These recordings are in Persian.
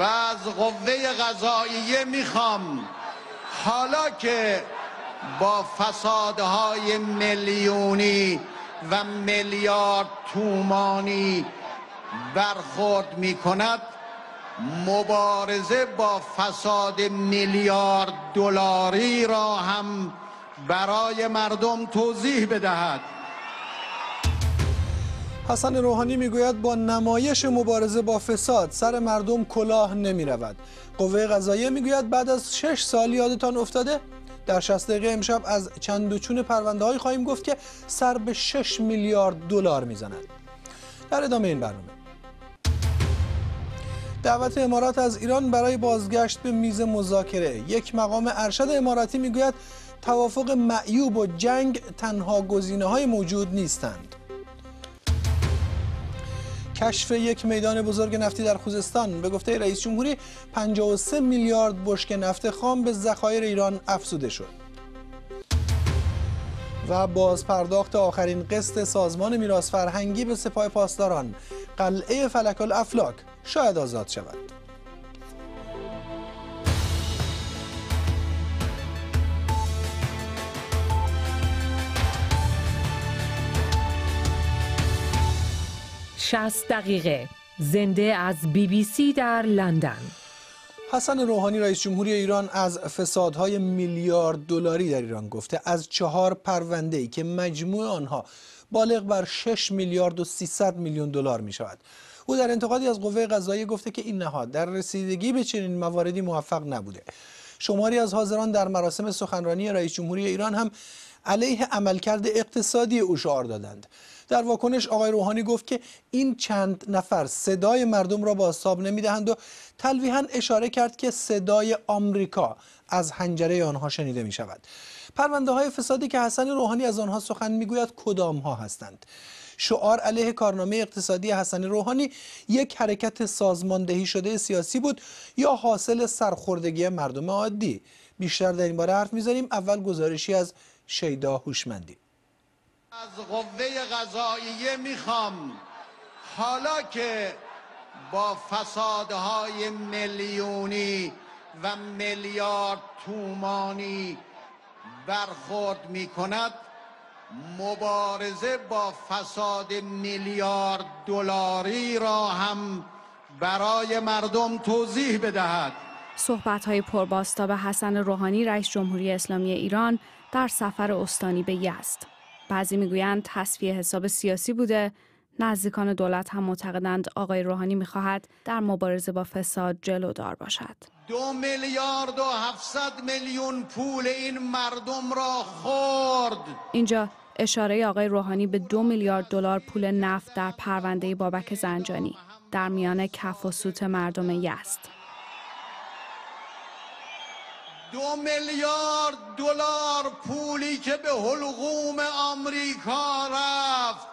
و از قوه قضاییه می‌خوام. حالا که با فسادهای میلیونی و میلیارد تومانی برخورد می کند مبارزه با فساد میلیارد دلاری را هم برای مردم توضیح بدهد. حسن روحانی می‌گوید با نمایش مبارزه با فساد سر مردم کلاه نمی رود قوه قضاییه می‌گوید بعد از شش سال یادتان افتاده؟ در 60 دقیقه امشب از چند چون پرونده خواهیم گفت که سر به 6 میلیارد دلار می‌زند. در ادامه این برنامه. دعوت امارات از ایران برای بازگشت به میز مذاکره. یک مقام ارشد اماراتی می‌گوید توافق معیوب و جنگ تنها گزینه های موجود نیستند. کشف یک میدان بزرگ نفتی در خوزستان. به گفته رئیس جمهوری 53 میلیارد بشک نفت خام به ذخایر ایران افزوده شد. و باز پرداخت آخرین قسط سازمان میراث فرهنگی به سپاه پاسداران. قلعه فلک الافلاک شاید آزاد شود. شست دقیقه. زنده از بی بی سی در لندن. حسن روحانی رئیس جمهوری ایران از فسادهای میلیارد دلاری در ایران گفته از چهار پرونده ای که مجموع آنها بالغ بر 6 میلیارد و 300 میلیون دلار می شود او در انتقادی از قوه قضاییه گفته که این نهاد در رسیدگی به چنین مواردی موفق نبوده. شماری از حاضران در مراسم سخنرانی رئیس جمهوری ایران هم علیه عملکرد اقتصادی او شعار دادند. در واکنش آقای روحانی گفت که این چند نفر صدای مردم را بازتاب نمی‌دهند و تلویحا اشاره کرد که صدای آمریکا از حنجره آنها شنیده می شود پرونده های فسادی که حسن روحانی از آنها سخن می‌گوید کدام ها هستند؟ شعار علیه کارنامه اقتصادی حسن روحانی یک حرکت سازماندهی شده سیاسی بود یا حاصل سرخوردگی مردم عادی؟ بیشتر در این باره حرف می‌زنیم. اول گزارشی از شیدا هوشمندی. از قوه قضاییه می‌خوام. حالا که با فسادهای میلیونی و میلیارد تومانی برخورد می کند مبارزه با فساد میلیارد دلاری را هم برای مردم توضیح بدهد. صحبت های پرباستاب حسن روحانی رئیس جمهوری اسلامی ایران در سفر استانی به یزد. بعضی می‌گویند تصفیه حساب سیاسی بوده. نزدیکان دولت هم معتقدند آقای روحانی می‌خواهد در مبارزه با فساد جلودار باشد. دو میلیارد و هفتصد میلیون پول این مردم را خورد. اینجا اشاره آقای روحانی به دو میلیارد دلار پول نفت در پرونده بابک زنجانی در میان کف و سوت مردم یزد. دو میلیارد دلار پولی که به حلقوم آمریکا رفت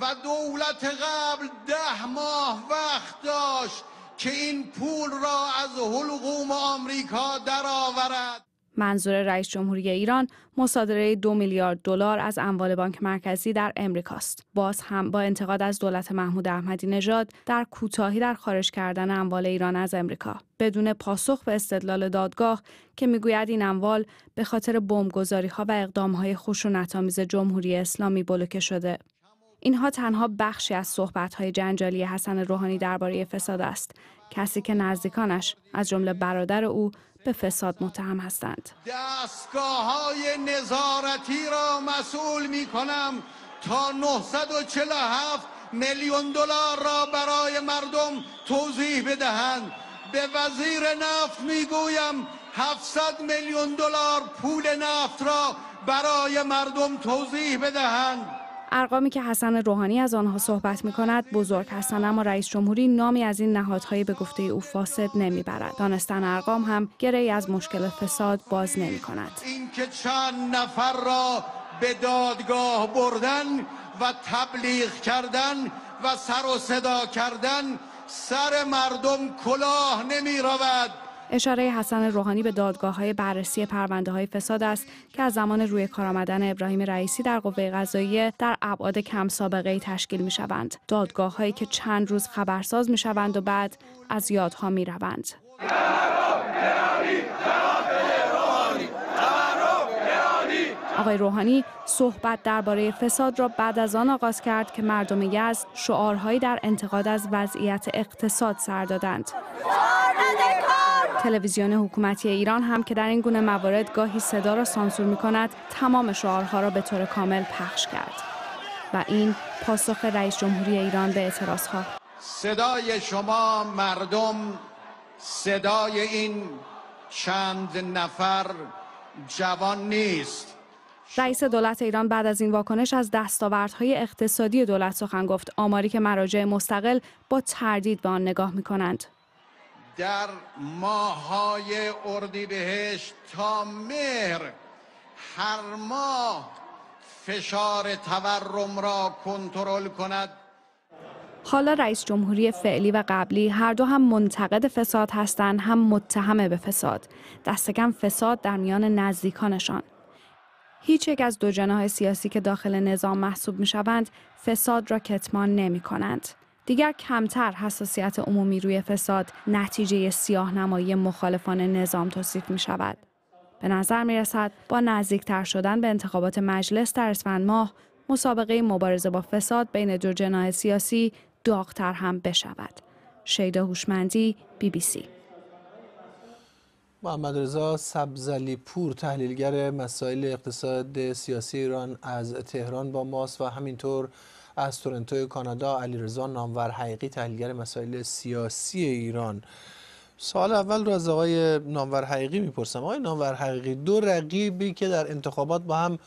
و دولت قبل ده ماه وقت داشت که این پول را از حلقوم آمریکا درآورد. منظور رئیس جمهوری ایران مصادره دو میلیارد دلار از اموال بانک مرکزی در امریکاست. باز هم با انتقاد از دولت محمود احمدی نژاد در کوتاهی در خارج کردن اموال ایران از امریکا بدون پاسخ به استدلال دادگاه که می‌گوید این اموال به خاطر بمبگذاری ها و اقدام های خشونت‌آمیز جمهوری اسلامی بلوکه شده. اینها تنها بخشی از صحبت‌های جنجالی حسن روحانی درباره فساد است. کسی که نزدیکانش از جمله برادر او به فساد متهم هستند. دستگاه های نظارتی را مسئول می کنم تا 947 میلیون دلار را برای مردم توضیح بدهند به وزیر نفت می‌گویم 700 میلیون دلار پول نفت را برای مردم توضیح بدهند ارقامی که حسن روحانی از آنها صحبت می کند بزرگ هستند اما رئیس جمهوری نامی از این نهادهای به گفته او فاسد نمی‌برد. دانستن ارقام هم گره از مشکل فساد باز نمی کند اینکه چند نفر را به دادگاه بردن و تبلیغ کردن و سر و صدا کردن سر مردم کلاه نمی رود اشاره حسن روحانی به دادگاه های بررسی پرونده های فساد است که از زمان روی کار آمدن ابراهیم رئیسی در قوه قضاییه در ابعاد کم سابقه تشکیل می شوند. دادگاه هایی که چند روز خبرساز می شوند و بعد از یادها می روند. آقای روحانی صحبت درباره فساد را بعد از آن آغاز کرد که مردم یزد شعارهایی در انتقاد از وضعیت اقتصاد سر دادند. تلویزیون حکومتی ایران هم که در این گونه موارد گاهی صدا را سانسور می کند تمام شعارها را به طور کامل پخش کرد. و این پاسخ رئیس جمهوری ایران به اعتراض ها صدای شما مردم صدای این چند نفر جوان نیست. رئیس دولت ایران بعد از این واکنش از دستاوردهای اقتصادی دولت سخن گفت. آماری که مراجع مستقل با تردید به آن نگاه می کنند. در ماهای اردیبهشت تا مهر هر ماه فشار تورم را کنترل کند. حالا رئیس جمهوری فعلی و قبلی هر دو هم منتقد فساد هستند هم متهم به فساد. دستکم فساد در میان نزدیکانشان. هیچ یک از دو جناح سیاسی که داخل نظام محسوب می شوند فساد را کتمان نمی کنند. دیگر کمتر حساسیت عمومی روی فساد نتیجه سیاه نمایی مخالفان نظام توصیف می شود. به نظر می رسد با نزدیکتر شدن به انتخابات مجلس در اسفند ماه مسابقه مبارزه با فساد بین دو جناح سیاسی داغتر هم بشود. شیدا هوشمندی بی بی سی محمد رضا سبزلی پور تحلیلگر مسائل اقتصاد سیاسی ایران از تهران با ماست و همینطور از تورنتو کانادا علیرضا نامور حقیقی تحلیلگر مسائل سیاسی ایران. سال اول رو از آقای نامور حقیقی می‌پرسم. آقای نامور حقیقی دو رقیبی که در انتخابات با هم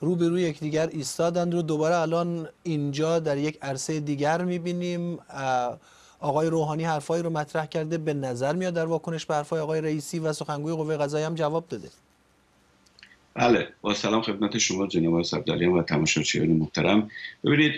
روبروی یکدیگر ایستادند رو دوباره الان اینجا در یک عرصه دیگر می‌بینیم. آقای روحانی حرفایی رو مطرح کرده به نظر میاد در واکنش به حرفای آقای رئیسی و سخنگوی قوه قضاییه هم جواب داده. بله با سلام خدمت شما جناب صفدالیان و تماشاچیان محترم. ببینید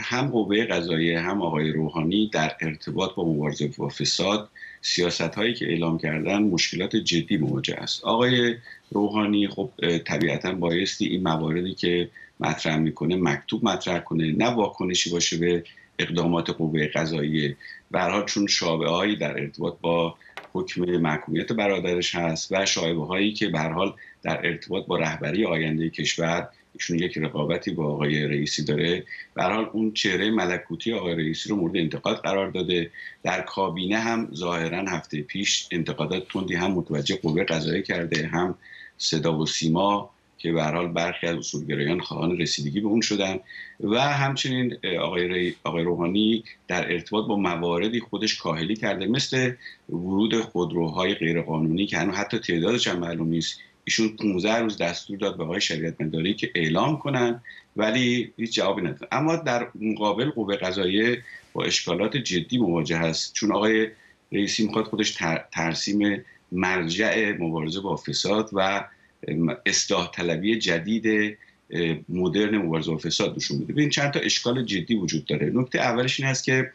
هم قوه قضاییه هم آقای روحانی در ارتباط با مبارزه با فساد سیاست هایی که اعلام کردن مشکلات جدی مواجه است. آقای روحانی خب طبیعتا بایستی این مواردی که مطرح می‌کنه مکتوب مطرح کنه نه واکنشی باشه به اقدامات قوه قضاییه برها چون شابه هایی در ارتباط با حکم محکومیت برادرش هست و شایبه هایی که به حال در ارتباط با رهبری آینده کشور ایشون یک رقابتی با آقای رئیسی داره. به حال اون چهره ملکوتی آقای رئیسی رو مورد انتقاد قرار داده. در کابینه هم ظاهرا هفته پیش انتقادات تندی هم متوجه قوه قضاییه کرده هم صدا و سیما که به حال برخی از اصولگرایان خواهان رسیدگی به اون شدن و همچنین آقای, آقای روحانی در ارتباط با مواردی خودش کاهلی کرده مثل ورود خودروهای غیرقانونی که هنوز حتی تعدادش هم معلوم نیست ایشون 15 روز دستور داد به آقای شریعت مداری که اعلام کنن ولی هیچ جوابی نداد. اما در مقابل قوه قضاییه با اشکالات جدی مواجه است چون آقای رئیسی می‌خواد خودش ترسیم مرجع مبارزه با فساد و اصلاح طلبی جدید مدرن مبارزه با فساد نشون میده. ببین چند تا اشکال جدی وجود داره. نکته اولش این است که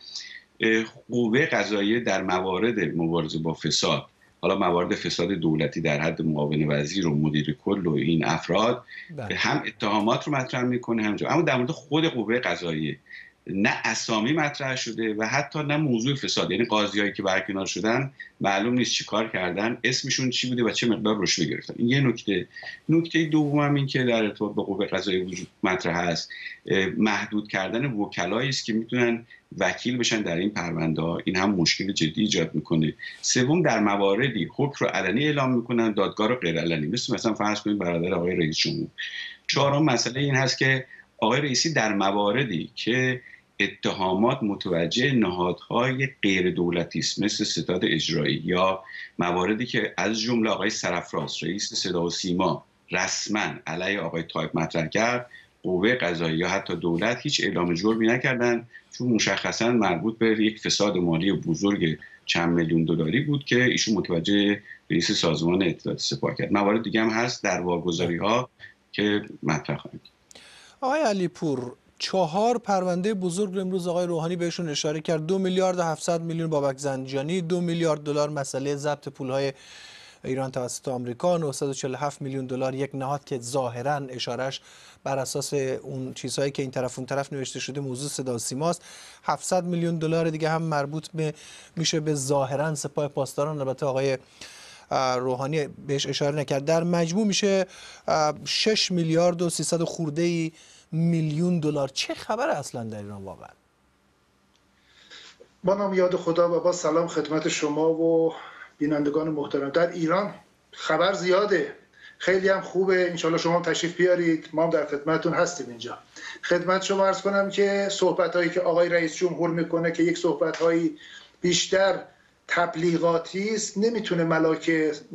قوه قضاییه در موارد مبارزه با فساد حالا موارد فساد دولتی در حد معاون وزیر و مدیر کل و این افراد بله. هم اتهامات رو مطرح می‌کنه همجا اما در مورد خود قوه قضاییه نه اسامی مطرح شده و حتی نه موضوع فساد. یعنی قاضیایی که برکنار شدن معلوم نیست چی کار کردن اسمشون چی بوده و چه مقدار رشوه گرفتن. این یه نکته. نکته دوم این که در ارتباط با قوه قضاییه وجود مطرح است. محدود کردن وکلایی است که می‌تونن وکیل بشن در این پرونده ها. این هم مشکل جدی ایجاد می‌کنه. سوم در مواردی حکم رو علنی اعلام می‌کنن دادگاه رو غیر علنی. مثل مثلا فرض کنید برادر آقای رئیس جمهور. چهارم مسئله این هست که آقای رئیسی در مواردی که اتهامات متوجه نهادهای غیر دولتی است مثل ستاد اجرایی یا مواردی که از جمله آقای سرفراز رئیس صدا و سیما رسما علیه آقای تایپ مطرح کرد قوه قضایی یا حتی دولت هیچ اعلام جرمی نکردن چون مشخصا مربوط به یک فساد مالی بزرگ چند میلیون دلاری بود که ایشون متوجه رئیس سازمان اطلاعات سپاه کرد. موارد دیگه هم هست در واگذاری ها که مطرح خواهیم آقای علی پور چهار پرونده بزرگ امروز آقای روحانی بهشون اشاره کرد. دو میلیارد و 700 میلیون بابک زنجانی دو میلیارد دلار مسئله ضبط پولهای ایران توسط آمریکا 947 میلیون دلار یک نهاد که ظاهرا اشارش بر اساس اون چیزهایی که این طرف اون طرف نوشته شده موضوع صدا سیماست. 700 میلیون دلار دیگه هم مربوط به میشه به ظاهرا سپاه پاسداران. البته آقای روحانی بهش اشاره نکرد. در مجموع میشه 6 میلیارد و 300 خورده ای میلیون دلار. چه خبر اصلا در ایران واقعا؟ با یاد خدا و با سلام خدمت شما و بینندگان محترم. در ایران خبر زیاده. خیلی هم خوبه. انشالله شما تشریف بیارید. ما هم در خدمتتون هستیم اینجا. خدمت شما ارز کنم که صحبت هایی که آقای رئیس جمهور می‌کنه که یک صحبت هایی بیشتر تبلیغاتی است. نمی‌تونه ملاک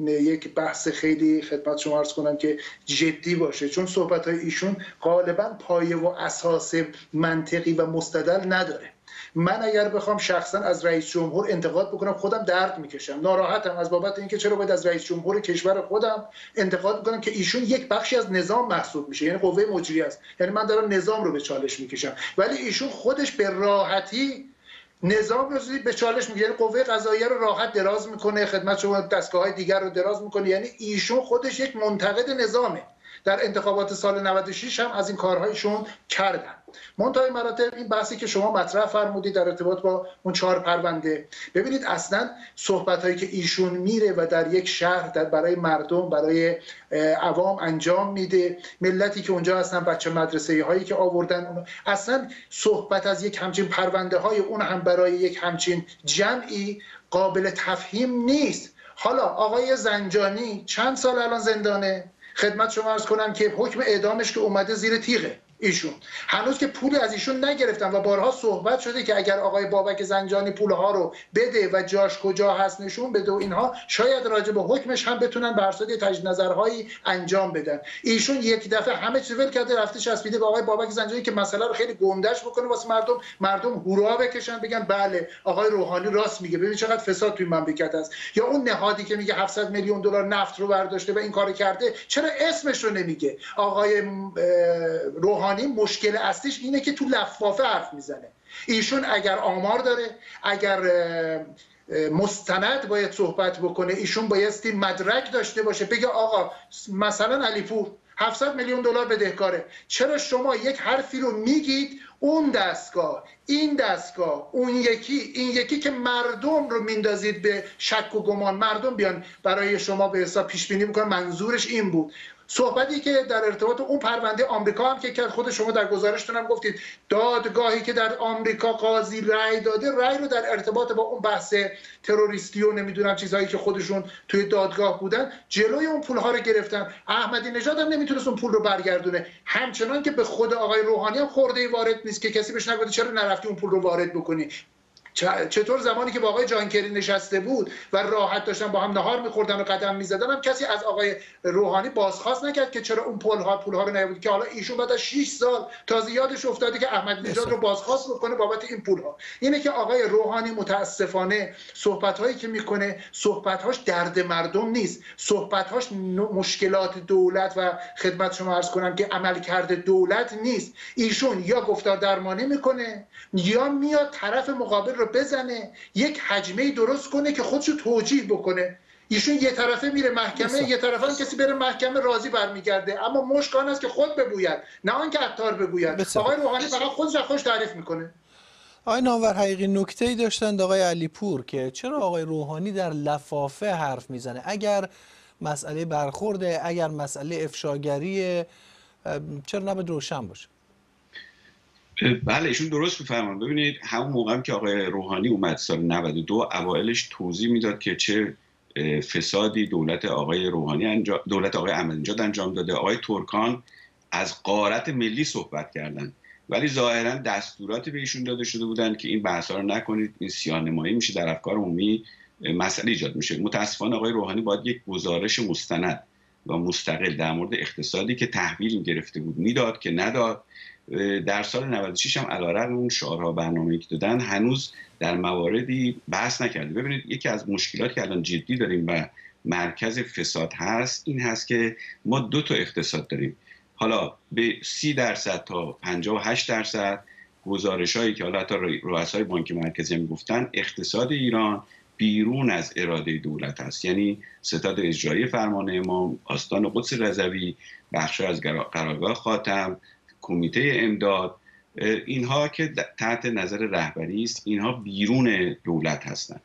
یک بحث خیلی خدمت شما ارز کنم که جدی باشه. چون صحبت های ایشون غالبا پایه و اساس منطقی و مستدل نداره. من اگر بخوام شخصا از رئیس جمهور انتقاد بکنم خودم درد می‌کشم. ناراحتم از بابت اینکه چرا باید از رئیس جمهور کشور خودم انتقاد بکنم که ایشون یک بخشی از نظام محسوب میشه. یعنی قوه مجری است. یعنی من دارم نظام رو به چالش می‌کشم. ولی ایشون خودش به راحتی نظام رو به چالش میگه یعنی قوه قضاییه رو راحت دراز می‌کنه خدمت شما دستگاه های دیگر رو دراز می‌کنه. یعنی ایشون خودش یک منتقد نظامه. در انتخابات سال 96 هم از این کارهایشون کردن. منتهای مراتب این بحثی که شما مطرح فرمودید در ارتباط با اون چهار پرونده. ببینید اصلا صحبت هایی که ایشون میره و در یک شهر در برای مردم برای عوام انجام میده. ملتی که اونجا هستن بچه مدرسه هایی که آوردن اونو. اصلا صحبت از یک همچین پرونده های اون هم برای یک همچین جمعی قابل تفهیم نیست. حالا آقای زنجانی چند سال الان زندانه؟ خدمت شما ارز کنم که حکم اعدامش که اومده زیر تیغه. ایشون. هنوز که پولی از ایشون نگرفتن و بارها صحبت شده که اگر آقای بابک زنجانی پولها رو بده و جاش کجا هست نشون بده و اینها شاید راجع به حکمش هم بتونن بر اساس تجدید نظرهایی انجام بدن. ایشون یک دفعه همه چیز ول کرده رفته چسبیده به آقای بابک زنجانی که مسئله رو خیلی گندش بکنه واسه مردم مردم هورا بکشن بگن بله آقای روحانی راست میگه. ببین چقدر فساد توی مملکت است یا اون نهادی که میگه 700 میلیون دلار نفت رو برداشته و این کارو کرده چرا اسمش رو نمیگه؟ آقای روحانی روحانی مشکل اصلیش اینه که تو لفافه حرف می‌زنه. ایشون اگر آمار داره اگر مستند باید صحبت بکنه ایشون بایستی مدرک داشته باشه بگه آقا مثلا علیپور 700 میلیون دلار بدهکاره چرا شما یک حرفی رو میگید اون دستگاه؟ این دستگاه اون یکی این یکی که مردم رو میندازید به شک و گمان مردم بیان برای شما به حساب پیش بینی می‌کنن منظورش این بود. صحبتی که در ارتباط اون پرونده آمریکا هم که کرد خود شما در گزارشتون هم گفتید دادگاهی که در آمریکا قاضی رأی داده رأی رو در ارتباط با اون بحث تروریستی و نمی‌دونم چیزهایی که خودشون توی دادگاه بودن جلوی اون پول ها رو گرفتن. احمدی نژاد هم نمی‌تونست اون پول رو برگردونه. همچنان که به خود آقای روحانی هم خورده وارد نیست که کسی بهش نگفته چرا نرفتی اون پول رو وارد بکنی. چطور زمانی که با آقای جانکری نشسته بود و راحت داشتن با هم نهار میخوردن و قدم می‌زدن هم کسی از آقای روحانی بازخواست نکرد که چرا اون پول ها پول ها رو نیابود که حالا ایشون بعد از 6 سال تازه یادش افتاده که احمد نژاد رو بازخواست بکنه بابت این پول ها اینه که آقای روحانی متاسفانه صحبت هایی که می‌کنه صحبت هاش درد مردم نیست. صحبت هاش مشکلات دولت و خدمت شما عرض کنم که عمل کرده دولت نیست. ایشون یا گفتار درمانی می‌کنه یا میاد طرف مقابل رو بزنه یک حجمه درست کنه که خودشو توجیه بکنه. ایشون یه طرفه میره محکمه یه طرفه هم کسی بره محکمه راضی برمیگرده. اما مشکان است که خود بگوید نه آنکه عطار بگوید آقای روحانی فقط خودش خوش تعریف می‌کنه. آقای نامور حقیقی نکته ای داشتند آقای علیپور که چرا آقای روحانی در لفافه حرف می‌زنه؟ اگر مسئله برخورده اگر مسئله افشاگری چرا نباید روشن باشه؟ بله ایشون درست میفرمان ببینید همون موقع که آقای روحانی اومد سال 92 اوائلش توضیح می‌داد که چه فسادی دولت آقای روحانی انجام دولت آقای احمدینژاد انجام داده. آقای ترکان از قارت ملی صحبت کردن ولی ظاهرا دستوراتی به ایشون داده شده بودن که این بحث رو نکنید. این سیانمایی میشه در افکار عمومی مسئله ایجاد میشه. متاسفانه آقای روحانی باید یک گزارش مستند و مستقل در مورد اقتصادی که تحویل گرفته بود می‌داد که نداد. در سال 96 هم علیرغم اون شعارها برنامه که دادن هنوز در مواردی بحث نکرده ببینید یکی از مشکلاتی که الان جدی داریم و مرکز فساد هست این هست که ما دو تا اقتصاد داریم. حالا به سی درصد تا 58 درصد گزارش هایی که حالا حتی رؤسای بانک مرکزی هم گفتن اقتصاد ایران بیرون از اراده دولت است یعنی ستاد اجرایی فرمان امام آستان قدس رضوی بخش از قرارگاه خاتم کمیته امداد اینها که تحت نظر رهبری است اینها بیرون دولت هستند.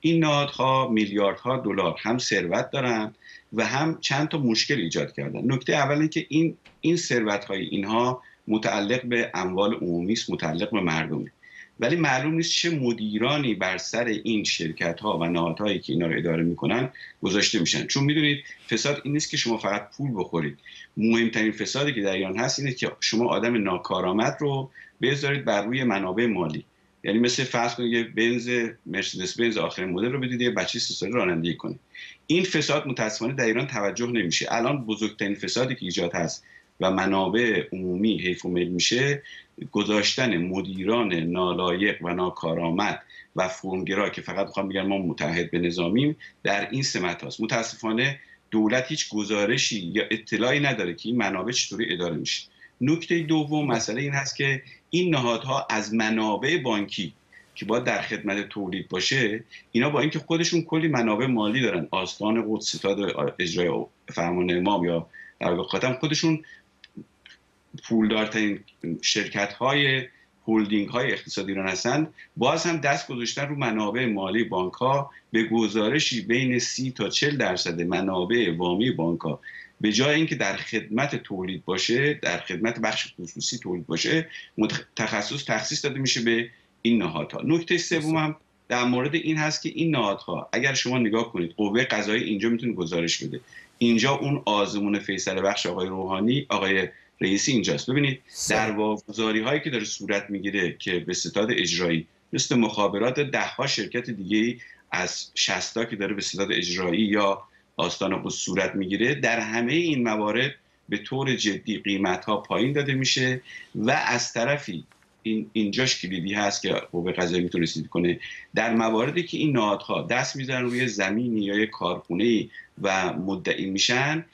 این نهادها میلیاردها دلار هم ثروت دارند و هم چند تا مشکل ایجاد کردن نکته اول که این این ثروت های اینها متعلق به اموال عمومی است متعلق به مردمه ولی معلوم نیست چه مدیرانی بر سر این شرکت ها و نهادهایی که اینا رو اداره می‌کنن گذاشته میشن. چون می‌دونید فساد این نیست که شما فقط پول بخورید. مهمترین فسادی که در ایران هست اینه که شما آدم ناکارآمد رو بذارید بر روی منابع مالی. یعنی مثل فرض کنید یه بنز مرسدس بنز آخر مدل رو بدید یه بچه سه رانندگی کنه. این فساد متاسفانه در ایران توجه نمیشه. الان بزرگترین فسادی که ایجاد هست و منابع عمومی حیف و مل میشه گذاشتن مدیران نالایق و ناکارآمد و فرمگرا که فقط می‌خوام بگن ما متحد به نظامیم در این سمت هاست. متاسفانه دولت هیچ گزارشی یا اطلاعی نداره که این منابع چطوری اداره میشه. نکته دوم مسئله این هست که این نهادها از منابع بانکی که باید در خدمت تولید باشه اینا با اینکه خودشون کلی منابع مالی دارن. آستان قدس ستاد اجرای فرمان امام یا در خودشون پولدارترین شرکت های هولدینگ های اقتصادی ایران هستند باز هم دست گذاشتن رو منابع مالی بانک ها به گزارشی بین سی تا 40 درصد منابع وامی بانک ها به جای اینکه در خدمت تولید باشه در خدمت بخش خصوصی تولید باشه تخصص تخصیص داده میشه به این نهادها. نکته سوم هم در مورد این هست که این نهادها اگر شما نگاه کنید قوه قضایی اینجا می‌تونه گزارش بده. اینجا اون آزمون فیصله بخش آقای روحانی آقای رئیسی اینجاست. ببینید در واگذاری هایی که داره صورت می‌گیره که به ستاد اجرایی مثل مخابرات ده ها شرکت دیگه از شستا که داره به ستاد اجرایی یا آستان قدس صورت می‌گیره در همه این موارد به طور جدی قیمت ها پایین داده میشه و از طرفی این اینجاش کلیدی هست که قوه قضایی می‌تونه رسید کنه. در مواردی که این نهادها دست می‌زنن روی زمینی یا کارخونه و مدعی میشن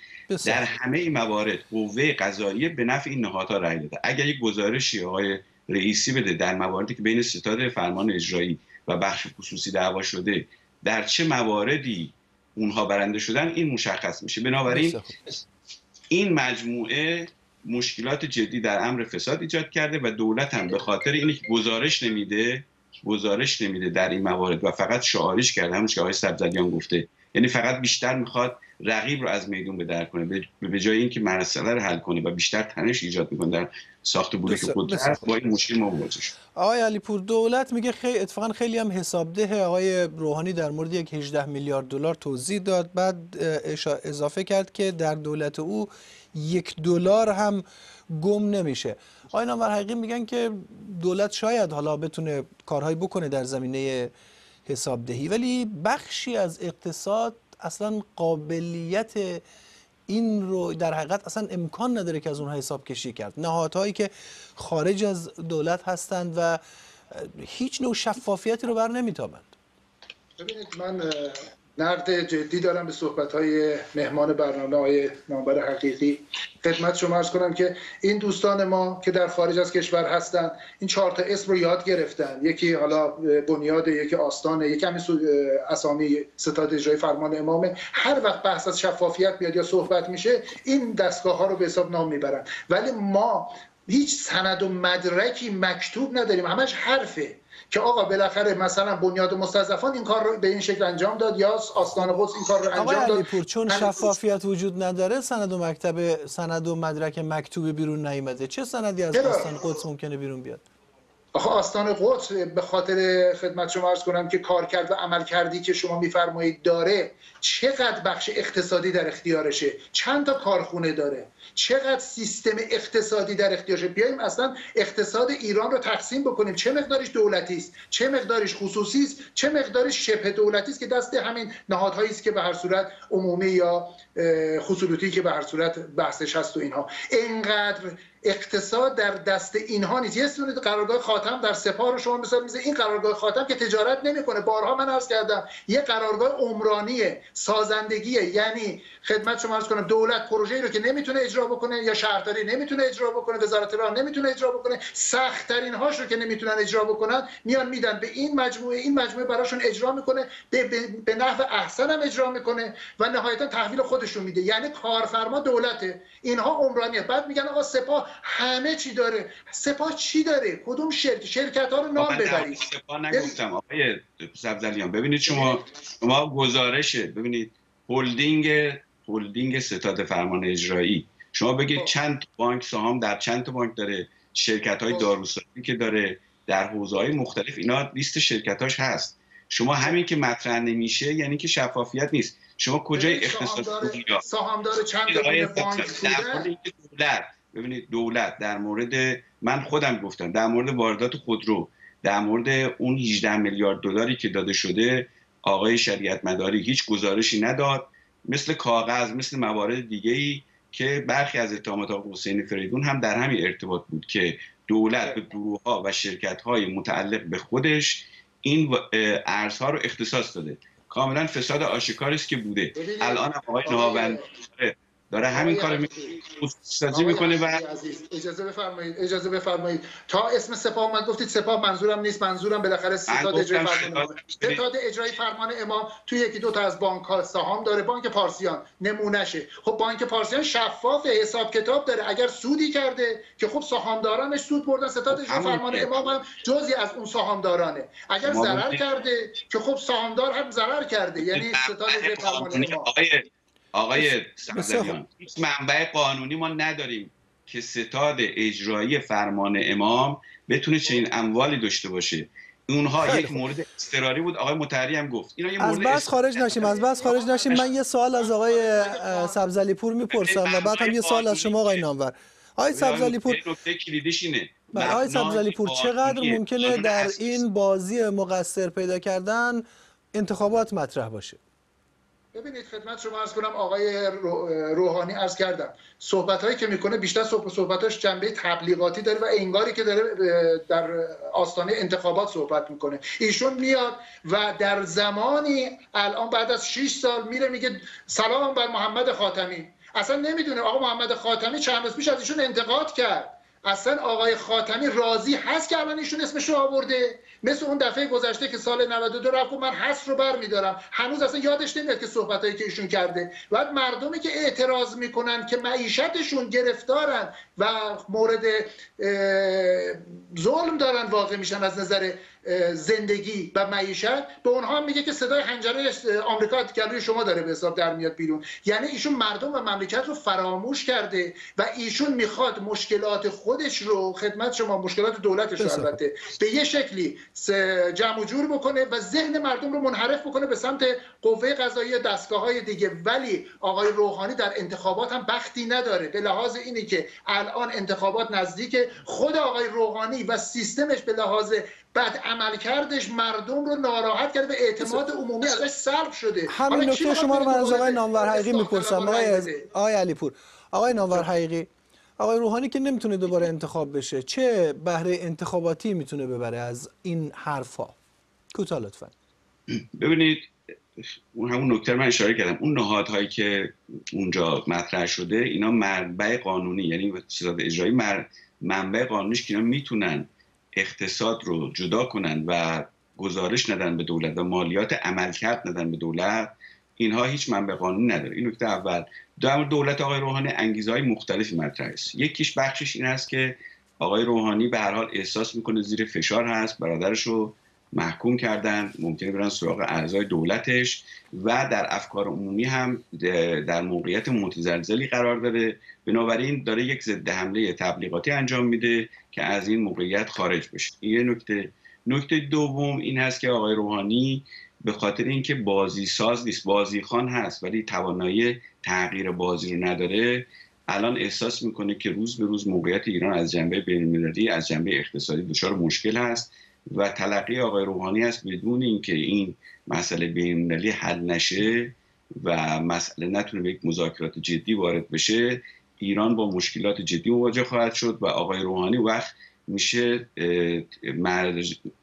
در همه این موارد قوه قضاییه به نفع این نهادها رأی داده. اگر یک گزارشی آقای رئیسی بده در مواردی که بین ستاد فرمان اجرایی و بخش خصوصی دعوا شده در چه مواردی اونها برنده شدن این مشخص میشه. بنابراین این مجموعه مشکلات جدی در امر فساد ایجاد کرده و دولت هم به خاطر اینه که گزارش نمیده گزارش نمیده در این موارد و فقط شعاریش کرده. همونش که آقای سبزدیان گفته. یعنی فقط بیشتر می‌خواد رقیب رو از میدون به در کنه. به جای اینکه مسئله رو حل کنه و بیشتر تنش ایجاد می‌کنه در ساخت بلوک قدرت با این مشکل ما مواجه شد آقای علیپور دولت میگه خیلی اتفاقا خیلی هم حسابده آقای روحانی در مورد یک 18 میلیارد دلار توضیح داد. بعد اضافه کرد که در دولت او یک دلار هم گم نمیشه. آقای نامور حقیقی میگن که دولت شاید حالا بتونه کارهایی بکنه در زمینه حسابدهی ولی بخشی از اقتصاد اصلا قابلیت این رو در حقیقت اصلا امکان نداره که از اونها حساب کشی کرد. نهادهایی که خارج از دولت هستند و هیچ نوع شفافیتی رو بر نمیتابند. ببینید من نقد جدی دارم به صحبت های مهمان برنامه های نامبر حقیقی. خدمت شما ارز کنم که این دوستان ما که در خارج از کشور هستن این چهار تا اسم رو یاد گرفتن. یکی حالا بنیاد یکی آستانه یکی همین اسامی ستاد اجرای فرمان امامه. هر وقت بحث از شفافیت میاد یا صحبت میشه این دستگاه ها رو به حساب نام می‌برن. ولی ما هیچ سند و مدرکی مکتوب نداریم. همش حرفه. که آقا بالاخره مثلا بنیاد مستضعفان این کار رو به این شکل انجام داد یا آستان قدس این کار رو انجام داد. پور چون شفافیت وجود نداره سند و مکتب سند و مدرک مکتوبی بیرون نیامده چه سندی از آستان قدس ممکنه بیرون بیاد؟ آخه آستان قدس به خاطر خدمت شما عرض کنم که کار کرد و عمل کردی که شما میفرمایید داره. چقدر بخش اقتصادی در اختیارشه؟ چند تا کارخونه داره؟ چقدر سیستم اقتصادی در اختیارشه؟ بیایم اصلا اقتصاد ایران رو تقسیم بکنیم. چه مقدارش دولتی است؟ چه مقدارش خصوصی است؟ چه مقدارش شبه دولتی است که دست همین نهادهایی است که به هر صورت عمومی یا خصوصی که به هر صورت بحثش هست و اینها. اینقدر اقتصاد در دست اینها نیست. یه سونی قرارگاه خاتم در سپاه رو شما مثال میزه این قرارگاه خاتم که تجارت نمی‌کنه. بارها من عرض کردم یه قرارگاه عمرانیه. سازندگیه یعنی خدمت شما عرض کنم دولت پروژه‌ای رو که نمی‌تونه اجرا بکنه یا شهرداری نمی‌تونه اجرا بکنه وزارت راه نمی‌تونه اجرا بکنه سخت ترین هاش رو که نمی‌تونن اجرا بکنن میان میدن به این مجموعه این مجموعه براشون اجرا می‌کنه به, به, به نحو احسن هم اجرا می‌کنه و نهایتا تحویل خودشون میده. یعنی کارفرما دولته. اینها عمرانیه. بعد میگن آقا سپاه همه چی داره. سپاه چی داره؟ کدوم شرکت شرکت ها رو نام ببرید. سپاه نگفتم آقای سبزلیان ببینید شما شما گزارشه. ببینید هلدینگ هلدینگ ستاد فرمان اجرایی. شما بگید خب. چند بانک سهام در چند بانک داره؟ شرکت های خب. داروسازی که داره در حوزه های مختلف اینا لیست شرکتاش هست. شما همین که مطرح نمیشه یعنی که شفافیت نیست. شما کجای اقتصاد سهامدار چند بانک دولت. ببینید دولت در مورد من خودم گفتم در مورد واردات خودرو. در مورد اون 18 میلیارد دلاری که داده شده آقای شریعت مداری هیچ گزارشی نداد. مثل کاغذ مثل موارد دیگه ای که برخی از اتهامات آقای حسین فریدون هم در همین ارتباط بود که دولت به گروه ها و شرکت های متعلق به خودش این ارزها رو اختصاص داده. کاملا فساد آشکاری است که بوده. الان هم آقای نهاوند داره همین کار سازی می‌کنه و اجازه بفرمایید اجازه بفرمایید. تا اسم سپاه اومد گفتید سپاه منظورم نیست منظورم بالاخره ستاد اجرای فرمان ستاد اجرای فرمان امام توی یکی دو تا از بانک ها سهام داره. بانک پارسیان نمونهشه. خب بانک پارسیان شفاف حساب کتاب داره. اگر سودی کرده که خب سهامدارانش سود بردن ستاد اجرای فرمان امام هم جزی از اون سهامدارانه. اگر ضرر کرده که خب سهامدار هم ضرر کرده. یعنی ستاد اجرای فرمان امام. آقای هیچ منبع قانونی ما نداریم که ستاد اجرایی فرمان امام بتونه چنین اموالی داشته باشه. اونها یک مورد استراری بود. آقای متحری هم گفت. اینا یه از بس خارج نشیم از بس خارج نشیم. من یه سوال از آقای سبزلی پور می‌پرسم و بعد هم یه سوال از شما آقای نامور. آقای سبزلی پور نکته کلیدیش اینه. بله، آقای سبزلی پور چقدر ممکنه در این بازی مقصر پیدا کردن انتخابات مطرح باشه؟ ببینید خدمت شما ارز کنم آقای روحانی ارز کردم. صحبت هایی که می‌کنه بیشتر صحبتاش جنبه تبلیغاتی داره و انگاری که داره در آستانه انتخابات صحبت می‌کنه. ایشون میاد و در زمانی الان بعد از 6 سال میره میگه سلام بر محمد خاتمی. اصلا نمی‌دونه آقا محمد خاتمی چند روز پیش از ایشون انتقاد کرد. اصلا آقای خاتمی راضی هست که الان ایشون اسمش رو آورده؟ مثل اون دفعه گذشته که سال 92 رفت من هست رو بر میدارم. هنوز اصلا یادش نمیاد که صحبتایی که ایشون کرده. بعد مردمی که اعتراض می‌کنن که معیشتشون گرفتارن و مورد ظلم دارن واقع میشن از نظر زندگی و معیشت به اونها میگه که صدای حنجره آمریکا گلوی شما داره به حساب در میاد بیرون. یعنی ایشون مردم و مملکت رو فراموش کرده و ایشون می‌خواد مشکلات خودش رو خدمت شما مشکلات دولتش رو البته به یه شکلی جمع جور بکنه و ذهن مردم رو منحرف بکنه به سمت قوه قضایی دستگاه های دیگه. ولی آقای روحانی در انتخابات هم بختی نداره. به لحاظ اینی که الان انتخابات نزدیک خود آقای روحانی و سیستمش به لحاظ بعد عملکردش مردم رو ناراحت کرده به اعتماد عمومی ازش سلب شده. همین نکته شما رو من از آقای نامور حقیقی می‌پرسم. آقای آقای علیپور آقای نامور حقیقی آقای روحانی که نمی‌تونه دوباره انتخاب بشه. چه بهره انتخاباتی می‌تونه ببره از این حرفا؟ کوتاه لطفا. ببینید اون همون نکته من اشاره کردم. اون نهادهایی که اونجا مطرح شده اینا منبع قانونی یعنی سیاست اجرایی منبع قانونیش که اینا می‌تونن اقتصاد رو جدا کنن و گزارش ندن به دولت و مالیات عملکرد ندن به دولت اینها هیچ منبع قانونی نداره. این نکته اول. در دولت آقای روحانی انگیزه های مختلفی مطرح است. یکیش بخشش این است که آقای روحانی به هر حال احساس می‌کنه زیر فشار هست برادرش رو محکوم کردن ممکنه برن سراغ اعضای دولتش و در افکار عمومی هم در موقعیت متزلزلی قرار داره بنابراین داره یک ضد حمله تبلیغاتی انجام میده که از این موقعیت خارج بشه. این یه نکته. نکته دوم این هست که آقای روحانی به خاطر اینکه بازی ساز نیست بازی خان هست ولی توانایی تغییر بازی رو نداره الان احساس می‌کنه که روز به روز موقعیت ایران از جنبه بین‌المللی از جنبه اقتصادی دچار مشکل هست. و تلقی آقای روحانی است بدون اینکه این مسئله بین‌المللی حل نشه و مسئله نتونه به یک مذاکرات جدی وارد بشه ایران با مشکلات جدی مواجه خواهد شد و آقای روحانی وقت میشه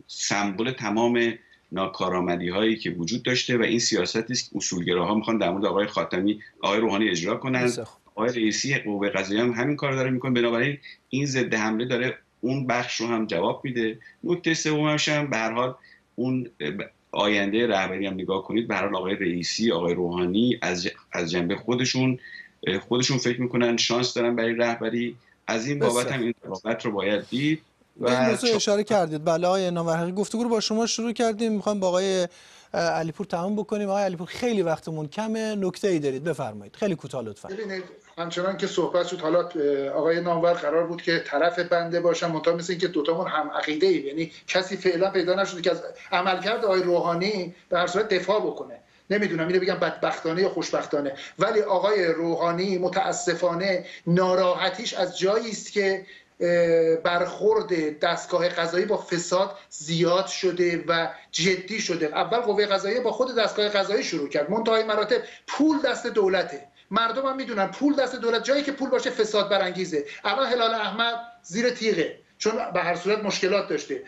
سمبل تمام ناکارآمدی هایی که وجود داشته و این سیاستی است که اصولگراها می‌خوان در مورد آقای خاتمی آقای روحانی اجرا کنند آقای رئیسی قوه قضاییه هم همین کار داره می‌کنه. بنابراین این ضد حمله داره اون بخش رو هم جواب میده. نکته سومش هم به هر حال اون آینده رهبری هم نگاه کنید به هر حال آقای رئیسی آقای روحانی از از جنبه خودشون خودشون فکر می‌کنن شانس دارن برای رهبری. از این بابت هم این بابت رو باید دید و این اشاره کردید. بله آقای نامورحقی گفتگو رو با شما شروع کردیم. می‌خوام با آقای علیپور تمام بکنیم. آقای علیپور خیلی وقتمون کمه. نکته ای دارید بفرمایید. خیلی کوتاه لطفا. ببینید همچنان که صحبت شد حالا آقای نامور قرار بود که طرف بنده باشن منتها مثل اینکه دوتامون هم عقیده ای یعنی کسی فعلا پیدا نشده که از عملکرد آقای روحانی به هر صورت دفاع بکنه. نمی‌دونم اینو بگم بدبختانه یا خوشبختانه. ولی آقای روحانی متاسفانه ناراحتیش از جایی است که برخورد دستگاه قضایی با فساد زیاد شده و جدی شده. اول قوه قضایی با خود دستگاه قضایی شروع کرد. منتهای مراتب پول دست دولته. مردم هم می‌دونن. پول دست دولت جایی که پول باشه فساد برانگیزه. الان هلال احمد زیر تیغه. چون به هر صورت مشکلات داشته.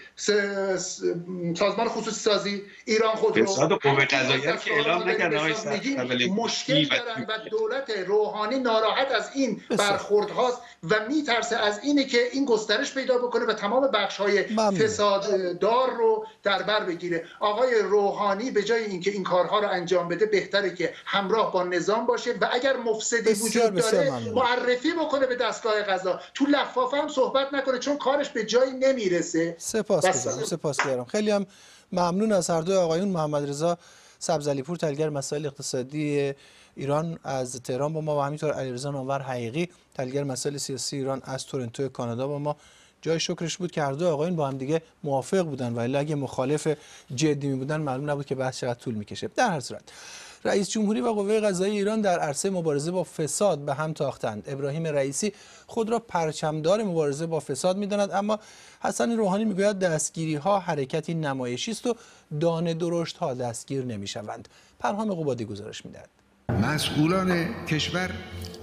سازمان خصوصی سازی ایران خودرو فساد قوه قضاییه که اعلام نکرده مشکل دارن و دولت روحانی ناراحت از این برخورد هاست و میترسه از اینه که این گسترش پیدا بکنه و تمام بخش های فساددار رو در بر بگیره. آقای روحانی به جای اینکه این کارها رو انجام بده بهتره که همراه با نظام باشه و اگر مفسدی وجود داره معرفی بکنه به دستگاه قضا تو لفافه هم صحبت نکنه چون کارش به جایی نمی‌رسه. سپاس گذارم سپاس گذارم. خیلی هم ممنون از هر دو آقایون محمد رضا سبزعلیپور تلگر مسائل اقتصادی ایران از تهران با ما و همینطور علیرضا نانور حقیقی تلگر مسائل سیاسی ایران از تورنتو کانادا با ما. جای شکرش بود که هر دو آقایون با هم دیگه موافق بودن ولی اگه مخالف جدی می بودن معلوم نبود که بحث چقدر طول می‌کشه. در هر صورت رئیس جمهوری و قوه قضایی ایران در عرصه مبارزه با فساد به هم تاختند. ابراهیم رئیسی خود را پرچمدار مبارزه با فساد می‌داند اما حسن روحانی می‌گوید دستگیری ها حرکتی نمایشی است و دانه درشت ها دستگیر نمی‌شوند. پرهام قبادی گزارش می‌دهد. مسئولان کشور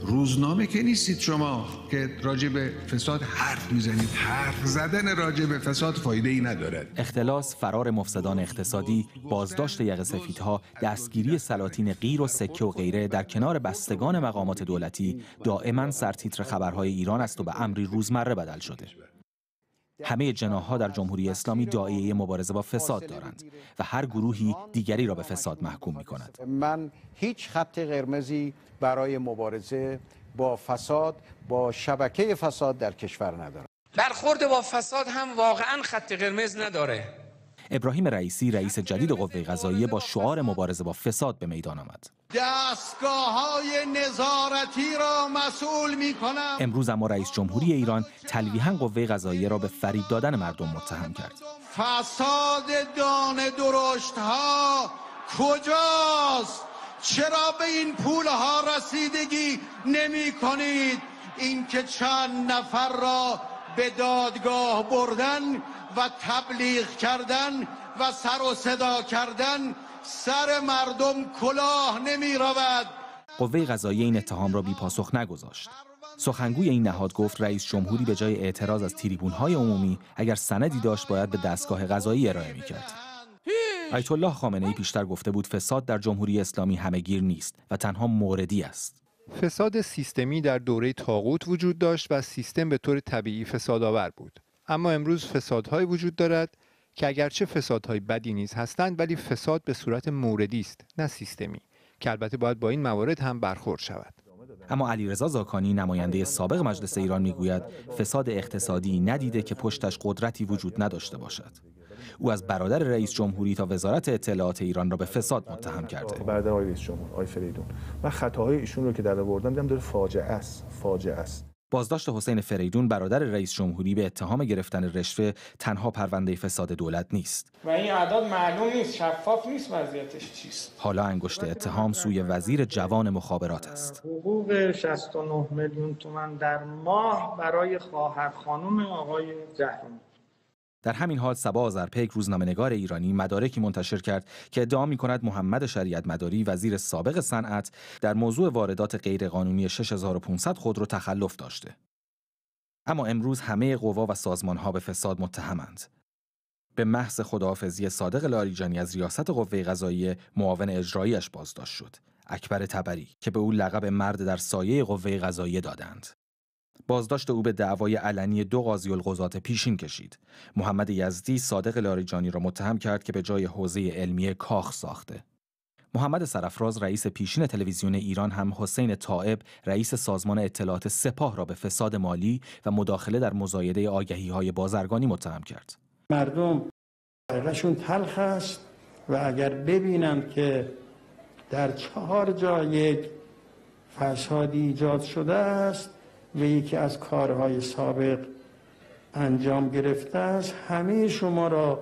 روزنامه که نیستید شما که راجع به فساد حرف می‌زنید. حرف زدن راجع به فساد فایده ای ندارد. اختلاس فرار مفسدان اقتصادی بازداشت یقه سفیدها دستگیری سلاطین غیر و سکه و غیره در کنار بستگان مقامات دولتی دائما سرتیتر خبرهای ایران است و به امری روزمره بدل شده. همه جناها در جمهوری اسلامی دائیه مبارزه با فساد دارند و هر گروهی دیگری را به فساد محکوم می کند. من هیچ خط قرمزی برای مبارزه با فساد با شبکه فساد در کشور ندارم. برخورد با فساد هم واقعا خط قرمز نداره. ابراهیم رئیسی رئیس جدید قوه قضاییه با شعار مبارزه با فساد به میدان آمد. دستگاه های نظارتی را مسئول می کنم امروز اما رئیس جمهوری ایران تلویحا قوه قضاییه را به فریب دادن مردم متهم کرد. فساد دانه درشت ها کجاست؟ چرا به این پول ها رسیدگی نمی کنید؟ اینکه چند نفر را به دادگاه بردن و تبلیغ کردن و سر و صدا کردن سر مردم کلاه نمی رود قوه قضایی این اتهام را بی پاسخ نگذاشت سخنگوی این نهاد گفت رئیس جمهوری به جای اعتراض از تریبون های عمومی اگر سندی داشت باید به دستگاه قضایی ارائه می کرد. آیت الله خامنه ای پیشتر گفته بود فساد در جمهوری اسلامی همهگیر نیست و تنها موردی است. فساد سیستمی در دوره تاغوت وجود داشت و سیستم به طور طبیعی فسادآور بود. اما امروز فسادهایی وجود دارد که اگرچه فسادهای بدی نیز هستند ولی فساد به صورت موردی است نه سیستمی که البته باید با این موارد هم برخورد شود. اما علیرضا زاکانی نماینده سابق مجلس ایران می‌گوید فساد اقتصادی ندیده که پشتش قدرتی وجود نداشته باشد. او از برادر رئیس جمهوری تا وزارت اطلاعات ایران را به فساد متهم کرده. برادر آقای رئیس جمهور آقای فریدون و خطاهای ایشون رو که در آوردن دیدم داره فاجعه است فاجعه است. بازداشت حسین فریدون برادر رئیس جمهوری به اتهام گرفتن رشوه تنها پرونده فساد دولت نیست. و این اعداد معلوم نیست شفاف نیست وضعیتش چیست؟ حالا انگشت اتهام سوی وزیر جوان مخابرات است. حقوق 69 میلیون تومان در ماه برای خواهر خانم آقای زهران در همین حال سبا آذرپیک روزنامه‌نگار ایرانی مدارکی منتشر کرد که ادعا می کند محمد شریعت مداری وزیر سابق صنعت در موضوع واردات غیرقانونی 6500 خودرو تخلف داشته. اما امروز همه قوا و سازمانها به فساد متهمند. به محض خداحافظی صادق لاریجانی از ریاست قوه قضاییه معاون اجراییش بازداشت شد. اکبر تبری که به او لقب مرد در سایه قوه قضاییه دادند. بازداشت او به دعوای علنی دو قاضی القضات پیشین کشید. محمد یزدی صادق لاریجانی را متهم کرد که به جای حوزه علمی کاخ ساخته. محمد سرفراز رئیس پیشین تلویزیون ایران هم حسین طائب رئیس سازمان اطلاعات سپاه را به فساد مالی و مداخله در مزایده آگهی های بازرگانی متهم کرد. مردم حقشون تلخ است و اگر ببینند که در چهار جا یک فسادی ایجاد شده است و یکی از کارهای سابق انجام گرفته است همه شما را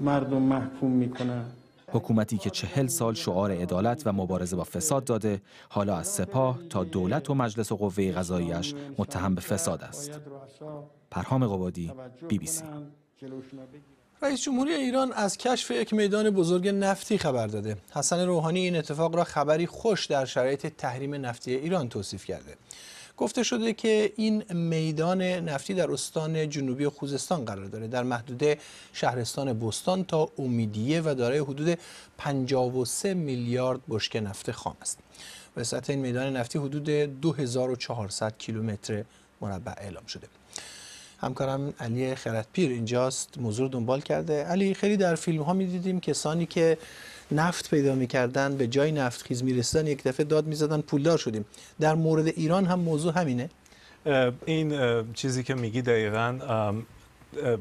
مردم محکوم می‌کنند حکومتی که چهل سال شعار عدالت و مبارزه با فساد داده حالا از سپاه تا دولت و مجلس و قوه قضاییش متهم به فساد است پرهام قبادی بی بی سی رئیس جمهوری ایران از کشف یک میدان بزرگ نفتی خبر داده. حسن روحانی این اتفاق را خبری خوش در شرایط تحریم نفتی ایران توصیف کرده. گفته شده که این میدان نفتی در استان جنوبی خوزستان قرار داره در محدوده شهرستان بستان تا امیدیه و دارای حدود 53 میلیارد بشکه نفت خام است. وسعت این میدان نفتی حدود 2400 کیلومتر مربع اعلام شده. همکارم علی خردپیر اینجاست موضوع دنبال کرده علی خیلی در فیلم ها می‌دیدیم کسانی که نفت پیدا می‌کردن به جای نفت خیز می‌رسیدن یک دفعه داد می‌زدن پولدار شدیم. در مورد ایران هم موضوع همینه. این چیزی که میگی دقیقا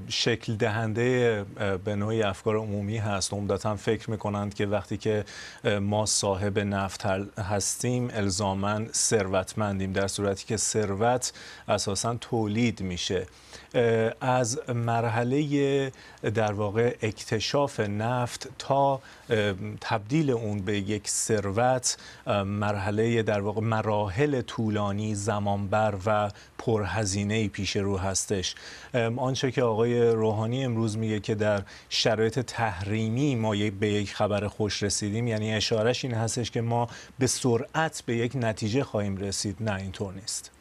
شکل دهنده به نوعی افکار عمومی هست. عمدتا فکر می‌کنند که وقتی که ما صاحب نفت هستیم الزاما ثروتمندیم در صورتی که ثروت اساسا تولید میشه. از مرحله در واقع اکتشاف نفت تا تبدیل اون به یک ثروت مرحله در واقع مراحل طولانی زمانبر و پرهزینه پیش رو هستش. آنچه که آقای روحانی امروز میگه که در شرایط تحریمی ما به یک خبر خوش رسیدیم یعنی اشارش این هستش که ما به سرعت به یک نتیجه خواهیم رسید. نه اینطور نیست.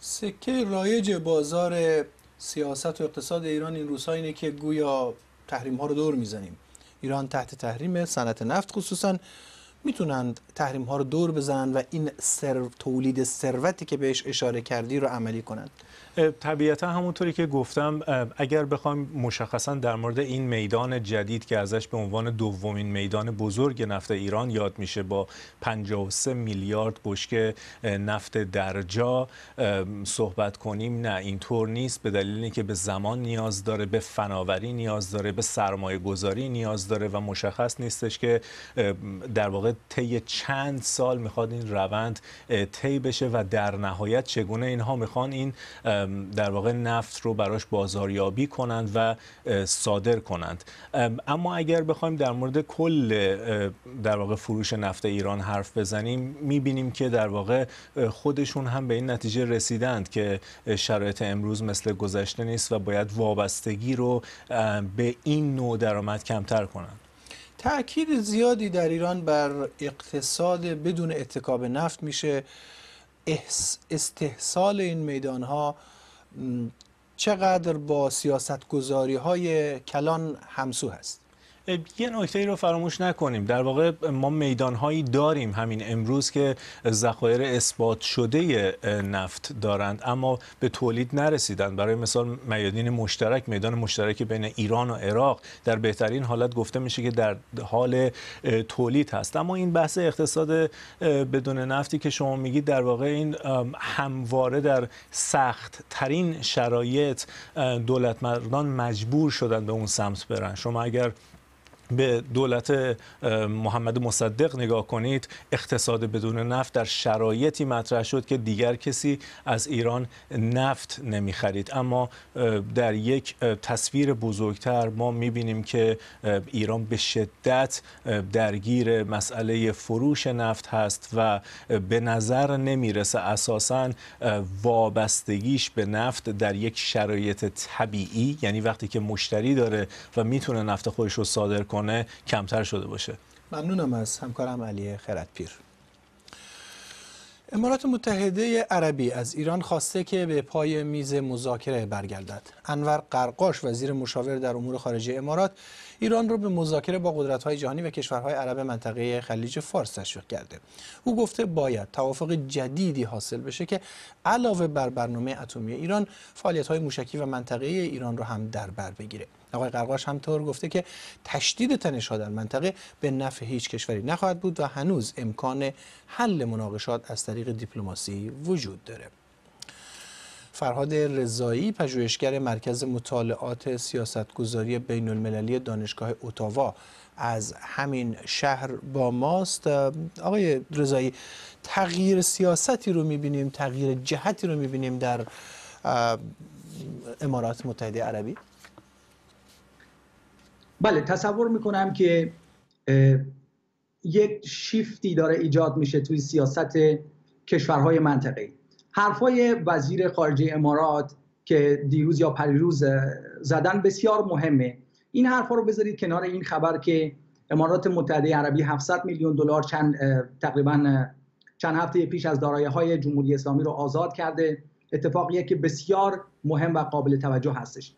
سکه رایج بازار سیاست و اقتصاد ایران این روزها اینه که گویا تحریم ها رو دور می‌زنیم. ایران تحت تحریم صنعت نفت خصوصا می‌تونند تحریم ها رو دور بزنن و این سر تولید ثروتی که بهش اشاره کردی رو عملی کنند. طبیعتا همونطوری که گفتم اگر بخوایم مشخصا در مورد این میدان جدید که ازش به عنوان دومین میدان بزرگ نفت ایران یاد میشه با 53 میلیارد بشکه نفت درجا صحبت کنیم نه اینطور نیست. به دلیل اینکه به زمان نیاز داره به فناوری نیاز داره به سرمایه گذاری نیاز داره و مشخص نیستش که در واقع طی چند سال می‌خواد این روند طی بشه و در نهایت چگونه اینها می‌خوان این در واقع نفت رو براش بازاریابی کنند و صادر کنند. اما اگر بخوایم در مورد کل در واقع فروش نفت ایران حرف بزنیم می‌بینیم که در واقع خودشون هم به این نتیجه رسیدند که شرایط امروز مثل گذشته نیست و باید وابستگی رو به این نوع درآمد کمتر کنند. تأکید زیادی در ایران بر اقتصاد بدون اتکاب نفت میشه. استحصال این میدان ها چقدر با سیاست های کلان همسو هست؟ یه نکته ای رو فراموش نکنیم. در واقع ما میدان هایی داریم همین امروز که ذخایر اثبات شده نفت دارند اما به تولید نرسیدند برای مثال میادین مشترک میدان مشترک بین ایران و عراق در بهترین حالت گفته میشه که در حال تولید هست. اما این بحث اقتصاد بدون نفتی که شما میگید در واقع این همواره در سخت ترین شرایط دولت مردان مجبور شدن به اون سمت برن. شما اگر به دولت محمد مصدق نگاه کنید اقتصاد بدون نفت در شرایطی مطرح شد که دیگر کسی از ایران نفت نمی‌خرید. اما در یک تصویر بزرگتر ما می‌بینیم که ایران به شدت درگیر مسئله فروش نفت هست و به نظر نمی‌رسه اساسا وابستگیش به نفت در یک شرایط طبیعی یعنی وقتی که مشتری داره و می‌تونه نفت خودش رو صادر کمتر شده باشه ممنونم از همکارم علی خردپیر امارات متحده عربی از ایران خواسته که به پای میز مذاکره برگردد. انور قرقاش وزیر مشاور در امور خارجه امارات ایران را به مذاکره با قدرت‌های جهانی و کشورهای عرب منطقه خلیج فارس تشویق کرده. او گفته باید توافق جدیدی حاصل بشه که علاوه بر برنامه اتمی ایران، فعالیت‌های موشکی و منطقه ایران را هم در بر بگیره. آقای قرقاش همطور گفته که تشدید تنش‌ها در منطقه به نفع هیچ کشوری نخواهد بود و هنوز امکان حل مناقشات از طریق دیپلماسی وجود داره. فرهاد رضایی پژوهشگر مرکز مطالعات سیاستگذاری بین المللی دانشگاه اتاوا. از همین شهر با ماست. آقای رضایی تغییر سیاستی رو می‌بینیم تغییر جهتی رو می‌بینیم در امارات متحده عربی؟ بله تصور می‌کنم که یک شیفتی داره ایجاد میشه توی سیاست کشورهای منطقه حرفای وزیر خارجه امارات که دیروز یا پریروز زدن بسیار مهمه. این حرفا رو بذارید کنار این خبر که امارات متحده عربی 700 میلیون دلار چند تقریبا چند هفته پیش از دارایی های جمهوری اسلامی رو آزاد کرده. اتفاقیه که بسیار مهم و قابل توجه هستش.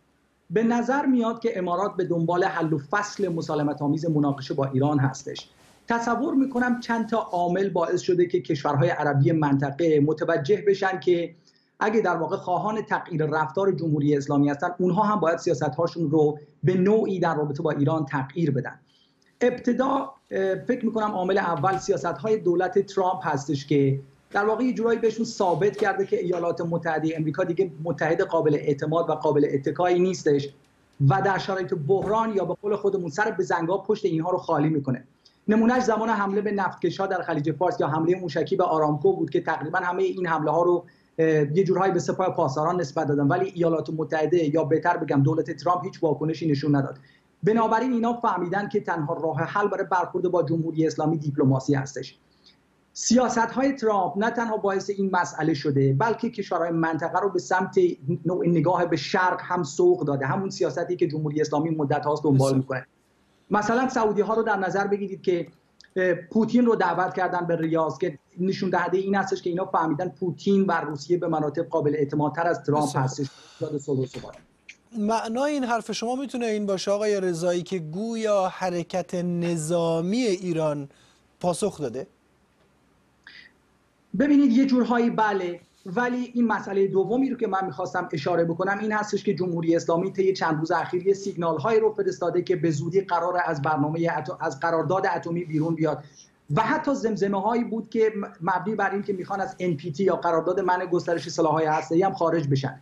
به نظر میاد که امارات به دنبال حل و فصل مسالمت آمیز مناقشه با ایران هستش. تصور می‌کنم چند تا عامل باعث شده که کشورهای عربی منطقه متوجه بشن که اگه در واقع خواهان تغییر رفتار جمهوری اسلامی هستن اونها هم باید سیاست هاشون رو به نوعی در رابطه با ایران تغییر بدن. ابتدا فکر می‌کنم عامل اول سیاست های دولت ترامپ هستش که در واقع یه جورایی بهشون ثابت کرده که ایالات متحده امریکا دیگه متحد قابل اعتماد و قابل اتکایی نیستش و در شرایط بحران یا به قول خودمون سر به زنگا پشت اینها رو خالی می‌کنه. نمونهش زمان حمله به نفتکشها در خلیج فارس یا حمله موشکی به آرامکو بود که تقریبا همه این حمله ها رو یه جورهایی به سپاه پاسداران نسبت دادن. ولی ایالات متحده یا بهتر بگم دولت ترامپ هیچ واکنشی نشون نداد. بنابراین اینا فهمیدن که تنها راه حل برای برخورد با جمهوری اسلامی دیپلماسی هستش. سیاست های ترامپ نه تنها باعث این مسئله شده بلکه کشورهای منطقه رو به سمت نوع نگاه به شرق هم سوق داده. همون سیاستی که جمهوری اسلامی مدت هاست دنبال می‌کنه. مثلا سعودی ها رو در نظر بگیرید که پوتین رو دعوت کردن به ریاض که نشون دهنده این هستش که اینا فهمیدن پوتین و روسیه به مناطق قابل اعتمادتر از ترامپ هستش. معنای این حرف شما می‌تونه این باشه آقای رضایی که گویا حرکت نظامی ایران پاسخ داده؟ ببینید یه جورهایی بله ولی این مسئله دومی رو که من می‌خواستم اشاره بکنم این هستش که جمهوری اسلامی طی چند روز اخیر یه سیگنال هایی رو فرستاده که به زودی قرار از برنامه از قرارداد اتمی بیرون بیاد. و حتی زمزمه هایی بود که مبنی بر این که می‌خوان از NPT یا قرارداد منع گسترش سلاح‌های هسته‌ای هم خارج بشن.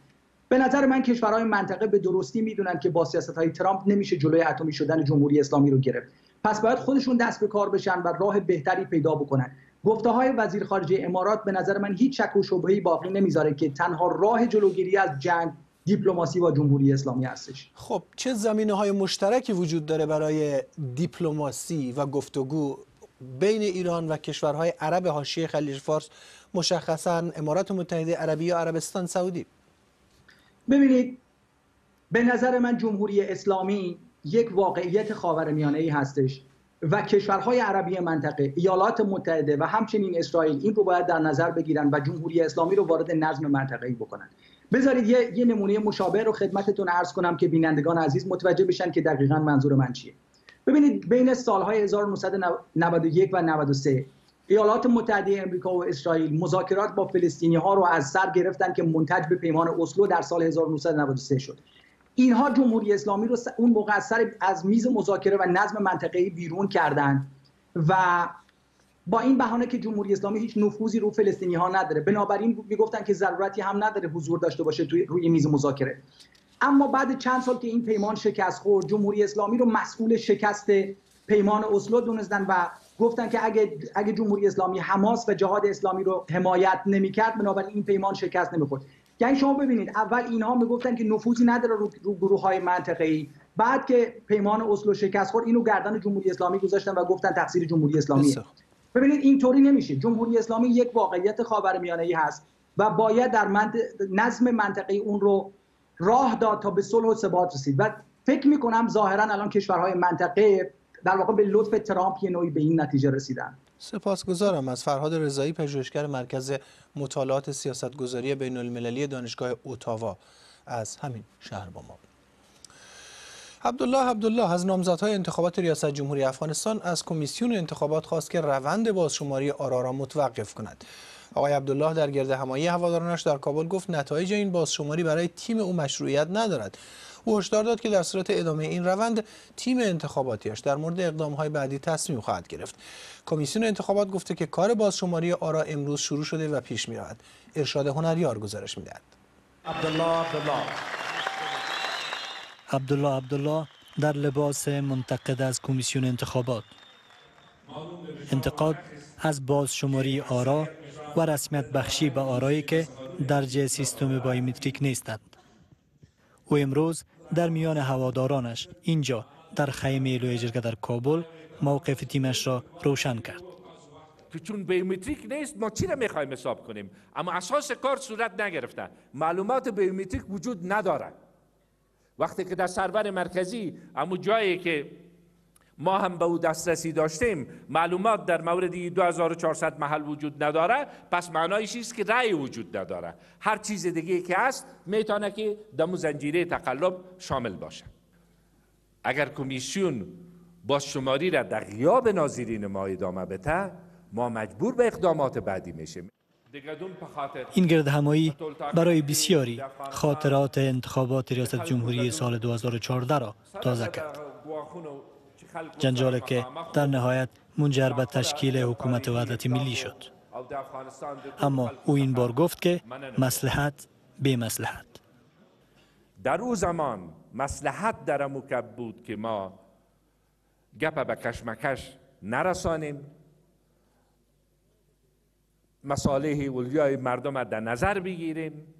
به نظر من کشورهای منطقه به درستی می‌دونن که با سیاست های ترامپ نمیشه جلوی اتمی شدن جمهوری اسلامی رو گرفت. پس باید خودشون دست به کار بشن و راه بهتری پیدا بکنن. گفته های وزیر خارجه امارات به نظر من هیچ شک و شبهه‌ای باقی نمی‌ذاره که تنها راه جلوگیری از جنگ دیپلماسی با جمهوری اسلامی هستش. خب چه زمینه های مشترکی وجود داره برای دیپلماسی و گفتگو بین ایران و کشورهای عرب حاشیه خلیج فارس مشخصا امارات متحده عربی یا عربستان سعودی؟ ببینید به نظر من جمهوری اسلامی یک واقعیت خاورمیانه ای هستش. و کشورهای عربی منطقه ایالات متحده و همچنین اسرائیل این رو باید در نظر بگیرن و جمهوری اسلامی رو وارد نظم منطقه‌ای بکنن. بذارید یه, یه نمونه مشابه رو خدمتتون عرض کنم که بینندگان عزیز متوجه بشن که دقیقا منظور من چیه. ببینید بین سالهای 1991 و 93 ایالات متحده امریکا و اسرائیل مذاکرات با فلسطینی ها رو از سر گرفتن که منتج به پیمان اسلو در سال 1993 شد. اینها جمهوری اسلامی رو اون موقع از میز مذاکره و نظم منطقه‌ای بیرون کردن و با این بهانه که جمهوری اسلامی هیچ نفوذی رو فلسطینی ها نداره. بنابراین می‌گفتن که ضرورتی هم نداره حضور داشته باشه توی روی میز مذاکره. اما بعد چند سال که این پیمان شکست خورد جمهوری اسلامی رو مسئول شکست پیمان اسلو دونستن و گفتن که اگه اگه جمهوری اسلامی حماس و جهاد اسلامی رو حمایت نمی‌کرد بنابراین این پیمان شکست نمی‌خورد. یعنی شما ببینید اول اینها می‌گفتن که نفوذی نداره رو, رو گروه های منطقه‌ای. بعد که پیمان اسلو شکست خورد اینو گردن جمهوری اسلامی گذاشتن و گفتن تقصیر جمهوری اسلامی ببینید اینطوری نمیشه. جمهوری اسلامی یک واقعیت خاورمیانه‌ای هست و باید در منطق... نظم منطقه اون رو راه داد تا به صلح و ثبات رسید. و فکر می‌کنم ظاهرا الان کشورهای منطقه در واقع به لطف ترامپ یه نوعی به این نتیجه رسیدن. سپاسگزارم از فرهاد رضایی پژوهشگر مرکز مطالعات سیاستگذاری بین المللی دانشگاه اوتاوا از همین شهر با ما. عبدالله عبدالله از نامزدهای انتخابات ریاست جمهوری افغانستان از کمیسیون انتخابات خواست که روند بازشماری آرا را متوقف کند. آقای عبدالله در گرد همایی هوادارانش در کابل گفت نتایج این بازشماری برای تیم او مشروعیت ندارد. او هشدار داد که در صورت ادامه این روند تیم انتخاباتیش در مورد اقدامهای بعدی تصمیم خواهد گرفت. کمیسیون انتخابات گفته که کار بازشماری آرا امروز شروع شده و پیش می‌رود. ارشاد هنریار گزارش می‌دهد. عبدالله عبدالله. عبدالله عبدالله در لباس منتقد از کمیسیون انتخابات. انتقاد از بازشماری آرا و رسمیت بخشی به آرایی که درج سیستم بایومتریک نیستند. او امروز در میان هوادارانش اینجا در خیمه لویه جرگه در کابل موقف تیمش را روشن کرد. که چون بیومتریک نیست ما چی را می‌خوایم حساب کنیم؟ اما اساس کار صورت نگرفته. معلومات بیومتریک وجود نداره وقتی که در سرور مرکزی اما جایی که ما هم به او دسترسی داشتیم. معلومات در مورد 2400 محل وجود نداره. پس معنایش است که رأی وجود نداره. هر چیز دیگه که هست می‌تونه که دمو زنجیره تقلب شامل باشه. اگر کمیسیون با شماری را در غیاب ناظرین ما ادامه بده ما مجبور به اقدامات بعدی میشیم. این گرد همایی برای بسیاری خاطرات انتخابات ریاست جمهوری سال 2014 را تازه کرد. جنجالی که در نهایت منجر به تشکیل حکومت وحدت ملی شد. اما او این بار گفت که مسلحت به مسلحت در او زمان مسلحت در مکب بود که ما گپ به کشمکش نرسانیم. مصالح اولیای مردم در نظر بگیریم.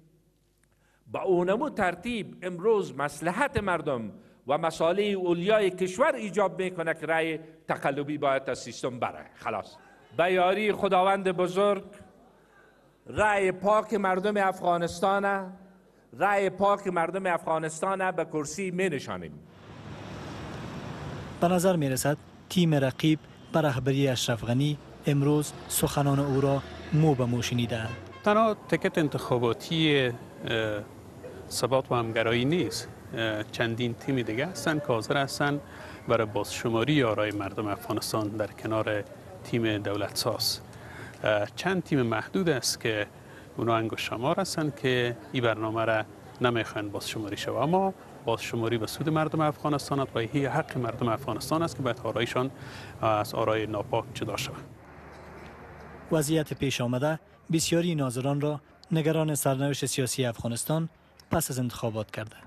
با اونمو ترتیب امروز مسلحت مردم و مسائل اولیای کشور ایجاب می‌کنه که رأی تقلبی باید از سیستم بره. خلاص. به یاری خداوند بزرگ رأی پاک مردم افغانستان رأی پاک مردم افغانستان به کرسی می نشانیم. به نظر می رسد تیم رقیب به رهبری اشرف غنی امروز سخنان او را مو به مو شنیدند تنها تکت انتخاباتی ثبات و همگرایی نیست. چندین تیم دیگه هستن که حاضر هستن برای بازشماری آرای مردم افغانستان در کنار تیم دولت ساز. چند تیم محدود است که اونا انگوش شمار هستن که این برنامه را نمی‌خواین بازشماری شود. اما بازشماری به سود مردم افغانستان و هی حق مردم افغانستان است که باید آرایشان از آرای ناپاک جدا شود. وضعیت پیش آمده بسیاری ناظران را نگران سرنوشت سیاسی افغانستان پس از انتخابات کرده.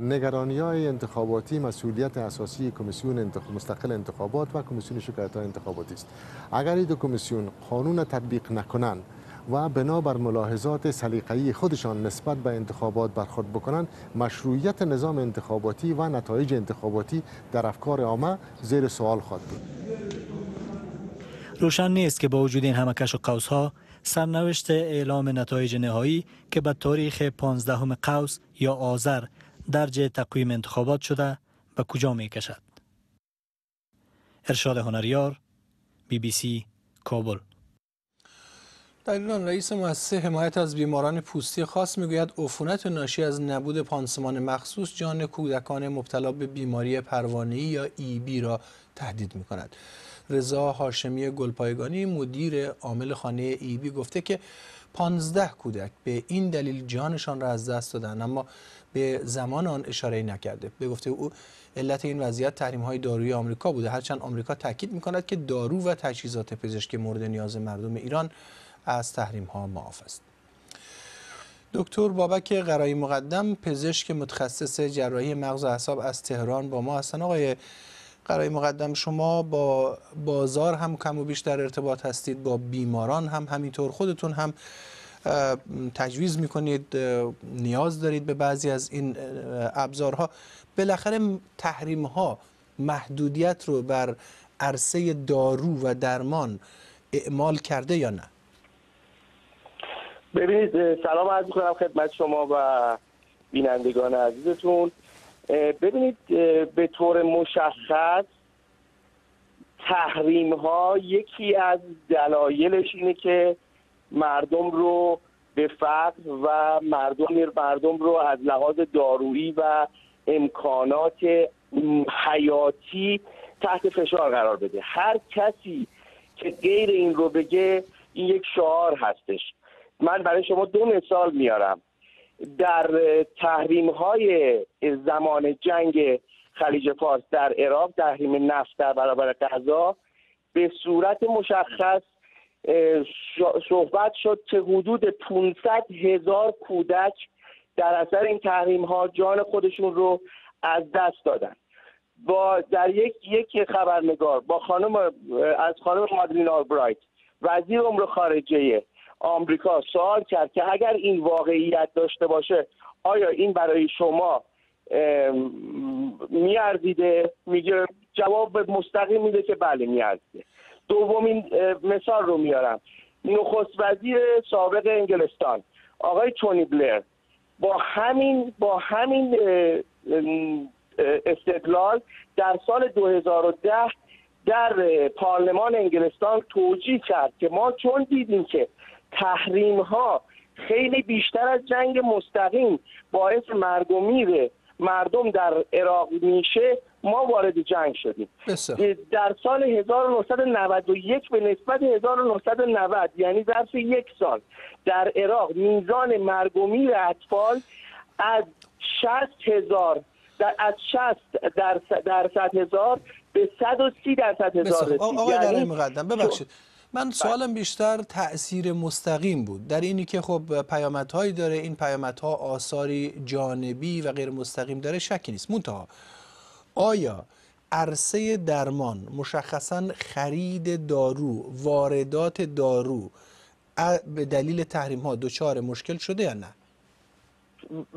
نگرانی های انتخاباتی مسئولیت اساسی کمیسیون انتخاب مستقل انتخابات و کمیسیون شکایت های انتخاباتی است. اگر این دو کمیسیون قانون تطبیق نکنند و بنابر ملاحظات سلیقه‌ای خودشان نسبت به انتخابات برخورد بکنند مشروعیت نظام انتخاباتی و نتایج انتخاباتی در افکار عامه زیر سوال خواهد بود. روشن نیست که با وجود این همه کش و قوس ها سرنوشت اعلام نتایج نهایی که به تاریخ 15 قوس یا آذر درج تقویم انتخابات شده به کجا می کشد؟ ارشاد هنریار بی بی سی کابل در رئیس مؤسسه حمایت از بیماران پوستی خاص می‌گوید عفونت ناشی از نبود پانسمان مخصوص جان کودکان مبتلا به بیماری پروانه‌ای یا ای بی را تهدید می کند. رضا هاشمی گلپایگانی مدیر عامل خانه ای بی گفته که 15 کودک به این دلیل جانشان را از دست دادند اما به زمان آن اشاره نکرده. به گفته او علت این وضعیت تحریم های داروی آمریکا بوده. هرچند آمریکا تاکید می‌کند که دارو و تجهیزات پزشکی مورد نیاز مردم ایران از تحریم ها معاف است. دکتر بابک قرایی مقدم پزشک متخصص جراحی مغز و اعصاب از تهران با ما هستن آقای قرای مقدم شما با بازار هم کم و بیش در ارتباط هستید با بیماران هم همینطور خودتون هم. تجویز می‌کنید نیاز دارید به بعضی از این ابزارها. بالاخره تحریم ها محدودیت رو بر عرصه دارو و درمان اعمال کرده یا نه؟ ببینید سلام عرض می‌کنم خدمت شما و بینندگان عزیزتون. ببینید به طور مشخص تحریم ها یکی از دلایلش اینه که مردم رو به فقر و مردم مردم رو از لحاظ دارویی و امکانات حیاتی تحت فشار قرار بده. هر کسی که غیر این رو بگه این یک شعار هستش. من برای شما دو مثال میارم. در تحریم های زمان جنگ خلیج فارس در عراق تحریم نفت در برابر غذا به صورت مشخص صحبت شد که حدود 500 هزار کودک در اثر این تحریم ها جان خودشون رو از دست دادن. با در یک یک خبرنگار با خانم از خانم مادرین آلبرایت وزیر امور خارجه آمریکا سوال کرد که اگر این واقعیت داشته باشه آیا این برای شما میارزیده؟ میگه جواب مستقیم میده که بله میارزیده. دومین مثال رو میارم. نخست وزیر سابق انگلستان آقای تونی بلر. با همین با همین استدلال در سال 2010 در پارلمان انگلستان توجیه کرد که ما چون دیدیم که تحریم ها خیلی بیشتر از جنگ مستقیم باعث مرگ و میر مردم در عراق میشه ما وارد جنگ شدیم. در سال 1991 به نسبت 1990 یعنی ظرف یک سال در عراق میزان مرگ و میر اطفال از 60 هزار در از 60 درصد درصد هزار به 130 درصد هزار رسید. آقای یعنی مقدم ببخشید. من سوالم بیشتر تاثیر مستقیم بود. در اینی که خب پیامدهایی داره این پیامدها آثاری جانبی و غیر مستقیم داره شکی نیست. منتها آیا عرصه درمان مشخصا خرید دارو واردات دارو به دلیل تحریم ها دچار مشکل شده یا نه؟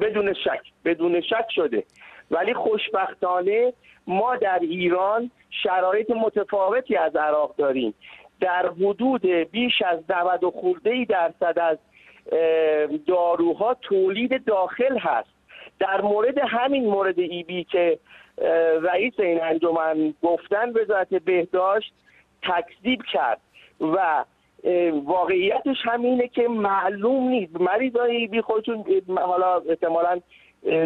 بدون شک بدون شک شده. ولی خوشبختانه ما در ایران شرایط متفاوتی از عراق داریم. در حدود بیش از 90 خورده درصد از داروها تولید داخل هست. در مورد همین مورد ای بی که رئیس این انجمن گفتن وزارت بهداشت تکذیب کرد و واقعیتش همینه که معلوم نیست. مریضای بی خودتون حالا احتمالا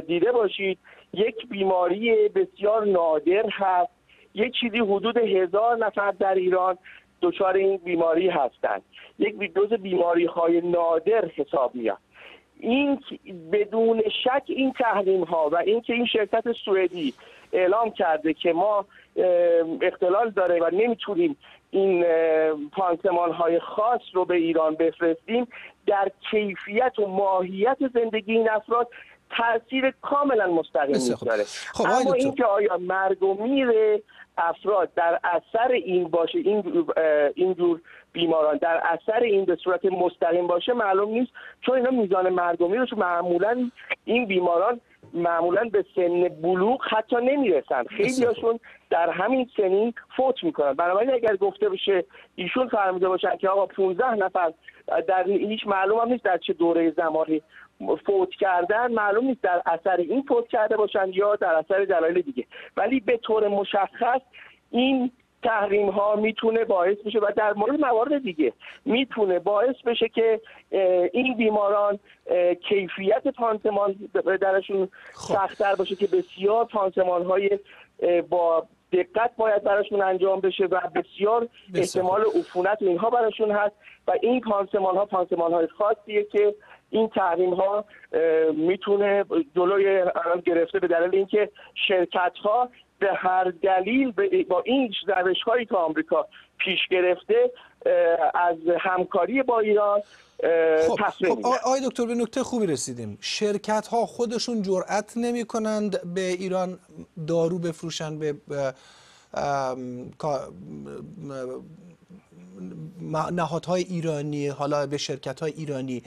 دیده باشید یک بیماری بسیار نادر هست. یک چیزی حدود هزار نفر در ایران دچار این بیماری هستند. یک دوز بیماری های نادر حساب میاد این بدون شک این تحریم ها و اینکه این شرکت سوئدی اعلام کرده که ما اختلال داره و نمی‌تونیم این پانسمان های خاص رو به ایران بفرستیم. در کیفیت و ماهیت زندگی این افراد تاثیر کاملا مستقیم داره خب اما اینکه آیا مرگ و میر افراد در اثر این باشه این اینجور بیماران در اثر این به صورت مستقیم باشه معلوم نیست. چون اینا میزان مرگ و میرش معمولا این بیماران معمولا به سن بلوغ حتی نمی‌رسن. خیلی هاشون در همین سنین فوت می‌کنن. بنابراین اگر گفته بشه ایشون فرموده باشن که آقا 15 نفر در هیچ معلوم هم نیست در چه دوره زمانی فوت کردن معلوم نیست در اثر این فوت کرده باشن یا در اثر دلایل دیگه. ولی به طور مشخص این تحریم ها می‌تونه باعث بشه و در مورد موارد دیگه می‌تونه باعث بشه که این بیماران کیفیت پانسمان درشون خب. سختتر باشه که بسیار پانسمان های با دقت باید براشون انجام بشه و بسیار احتمال عفونت اینها براشون هست و این پانسمان ها پانسمان های خاصیه که این تحریم ها می‌تونه جلوی گرفته به دلیل اینکه شرکت ها به هر دلیل با این روش هایی که آمریکا پیش گرفته از همکاری با ایران خب, خب آقای دکتر به نکته خوبی رسیدیم. شرکت ها خودشون جرأت نمی کنند به ایران دارو بفروشن به نهادهای ایرانی حالا به شرکت های ایرانی.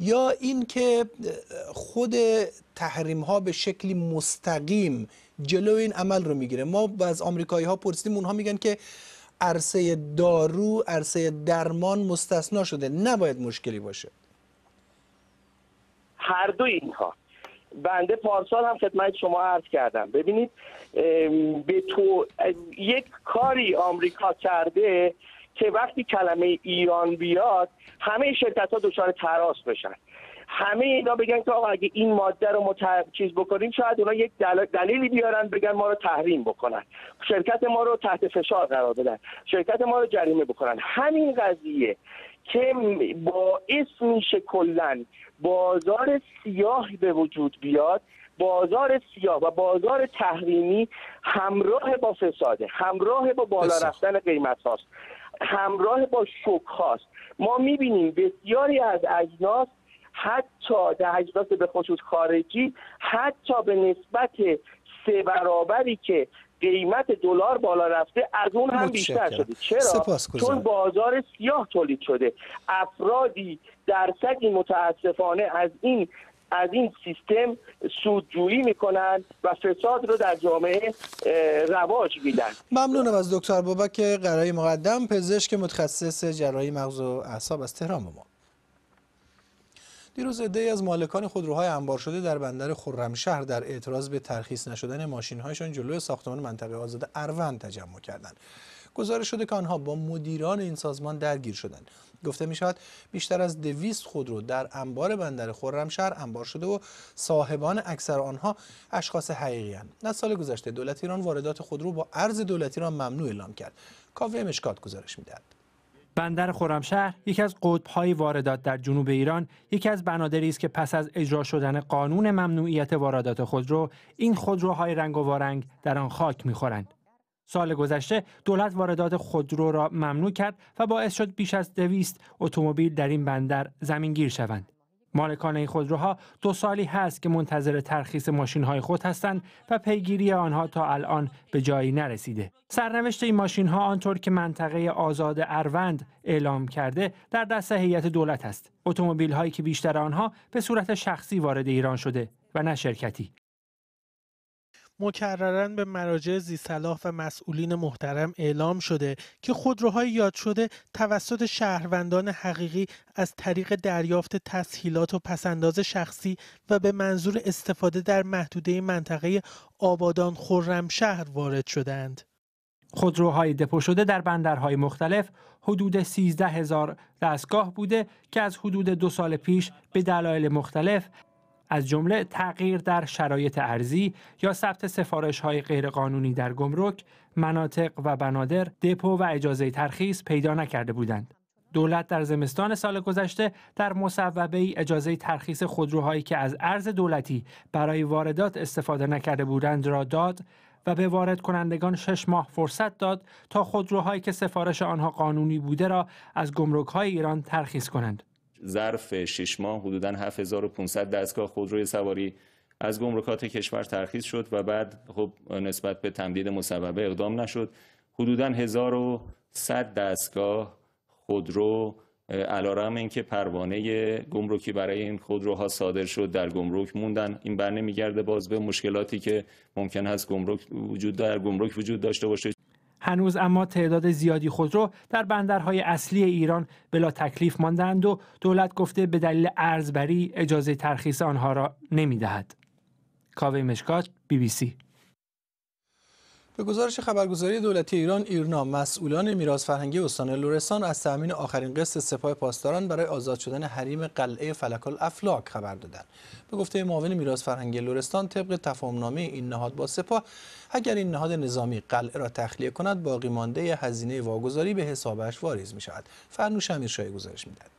یا اینکه خود تحریم ها به شکلی مستقیم جلو این عمل رو می‌گیره. ما از آمریکایی ها پرسیدیم اونها میگن که عرصه دارو عرصه درمان مستثنا شده. نباید مشکلی باشه. هر دو اینها. بنده پارسال هم خدمت شما عرض کردم. ببینید به تو یک کاری آمریکا کرده که وقتی کلمه ایران بیاد همه شرکت ها دچار تراس بشن. همه اینا بگن که آقا اگه این ماده رو مت... چیز بکنیم شاید اونا یک دل... دلیلی بیارن بگن ما رو تحریم بکنن. شرکت ما رو تحت فشار قرار بدن. شرکت ما رو جریمه بکنن. همین قضیه که باعث میشه کلا بازار سیاهی به وجود بیاد بازار سیاه و بازار تحریمی همراه با فساده همراه با بالا رفتن قیمت هاست همراه با شوک هاست ما می‌بینیم بسیاری از اجناس حتی در اجناس به خصوص خارجی حتی به نسبت سه برابری که قیمت دلار بالا رفته از اون هم بیشتر شده. چرا؟ چون بازار سیاه تولید شده. افرادی درصدی متاسفانه از این از این سیستم سودجویی می‌کنند و فساد رو در جامعه رواج میدن ممنونم از دکتر بابک قرای مقدم پزشک متخصص جراحی مغز و اعصاب از تهران ما دیروز عده‌ای از مالکان خودروهای انبار شده در بندر خرمشهر در اعتراض به ترخیص نشدن ماشین‌هایشان جلوی ساختمان منطقه آزاد اروند تجمع کردند. گزارش شده که آنها با مدیران این سازمان درگیر شدند. گفته می شود بیشتر از دویست خودرو در انبار بندر خرمشهر انبار شده و صاحبان اکثر آنها اشخاص حقیقی هستند. از سال گذشته دولت ایران واردات خودرو با ارز دولتی را ممنوع اعلام کرد. کاوه مشکات گزارش می‌دهد. بندر خرمشهر یکی از قطب‌های واردات در جنوب ایران یکی از بنادری است که پس از اجرا شدن قانون ممنوعیت واردات خودرو این خودروهای رنگ و وارنگ در آن خاک می‌خورند سال گذشته دولت واردات خودرو را ممنوع کرد و باعث شد بیش از دویست اتومبیل در این بندر زمینگیر شوند مالکان این خودروها دو سالی هست که منتظر ترخیص ماشین های خود هستند و پیگیری آنها تا الان به جایی نرسیده. سرنوشت این ماشین ها آنطور که منطقه آزاد اروند اعلام کرده در دست هیئت دولت است. اتومبیل هایی که بیشتر آنها به صورت شخصی وارد ایران شده و نه شرکتی. مکررن به مراجع زیصلاح و مسئولین محترم اعلام شده که خودروهای یاد شده توسط شهروندان حقیقی از طریق دریافت تسهیلات و پسنداز شخصی و به منظور استفاده در محدوده منطقه آبادان خرمشهر وارد شدند. خودروهای دپو شده در بندرهای مختلف حدود 13 هزار دستگاه بوده که از حدود دو سال پیش به دلایل مختلف از جمله تغییر در شرایط ارزی یا ثبت سفارش های غیرقانونی در گمرک، مناطق و بنادر، دپو و اجازه ترخیص پیدا نکرده بودند. دولت در زمستان سال گذشته در مصوبه ای اجازه ترخیص خودروهایی که از ارز دولتی برای واردات استفاده نکرده بودند را داد و به وارد کنندگان شش ماه فرصت داد تا خودروهایی که سفارش آنها قانونی بوده را از گمرک های ایران ترخیص کنند. ظرف 6 ماه حدوداً 7500 دستگاه خودروی سواری از گمرکات کشور ترخیص شد و بعد خب نسبت به تمدید مصوبه اقدام نشد. حدوداً 1100 دستگاه خودرو علارم اینکه پروانه گمرکی برای این خودروها صادر شد در گمرک موندن. این بر نمیگرده باز به مشکلاتی که ممکن هست گمرک وجود در گمرک وجود داشته باشه. هنوز اما تعداد زیادی خودرو در بندرهای اصلی ایران بلا تکلیف ماندند و دولت گفته به دلیل ارزبری اجازه ترخیص آنها را نمی‌دهد. کاوه مشکات بی بی سی به گزارش خبرگزاری دولتی ایران ایرنا مسئولان میراث فرهنگی استان لرستان از تأمین آخرین قسط سپاه پاسداران برای آزاد شدن حریم قلعه فلک الافلاک خبر دادند به گفته معاون میراث فرهنگی لرستان طبق تفاهمنامه این نهاد با سپاه اگر این نهاد نظامی قلعه را تخلیه کند باقی مانده هزینه واگذاری به حسابش واریز می شود فرنوش امیرشاهی گزارش می‌دهد.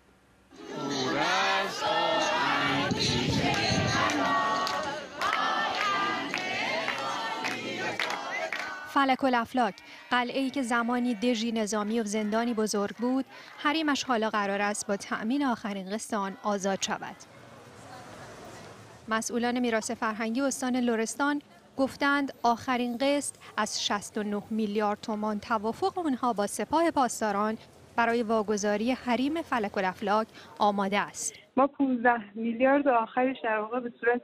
فلک الافلاک قلعه که زمانی دژی نظامی و زندانی بزرگ بود حریمش حالا قرار است با تأمین آخرین قسط آن آزاد شود مسئولان میراث فرهنگی استان لرستان گفتند آخرین قسط از 69 میلیارد تومان توافق آنها با سپاه پاسداران برای واگذاری حریم فلک الافلاک آماده است. ما 15 میلیارد آخرش در واقع به صورت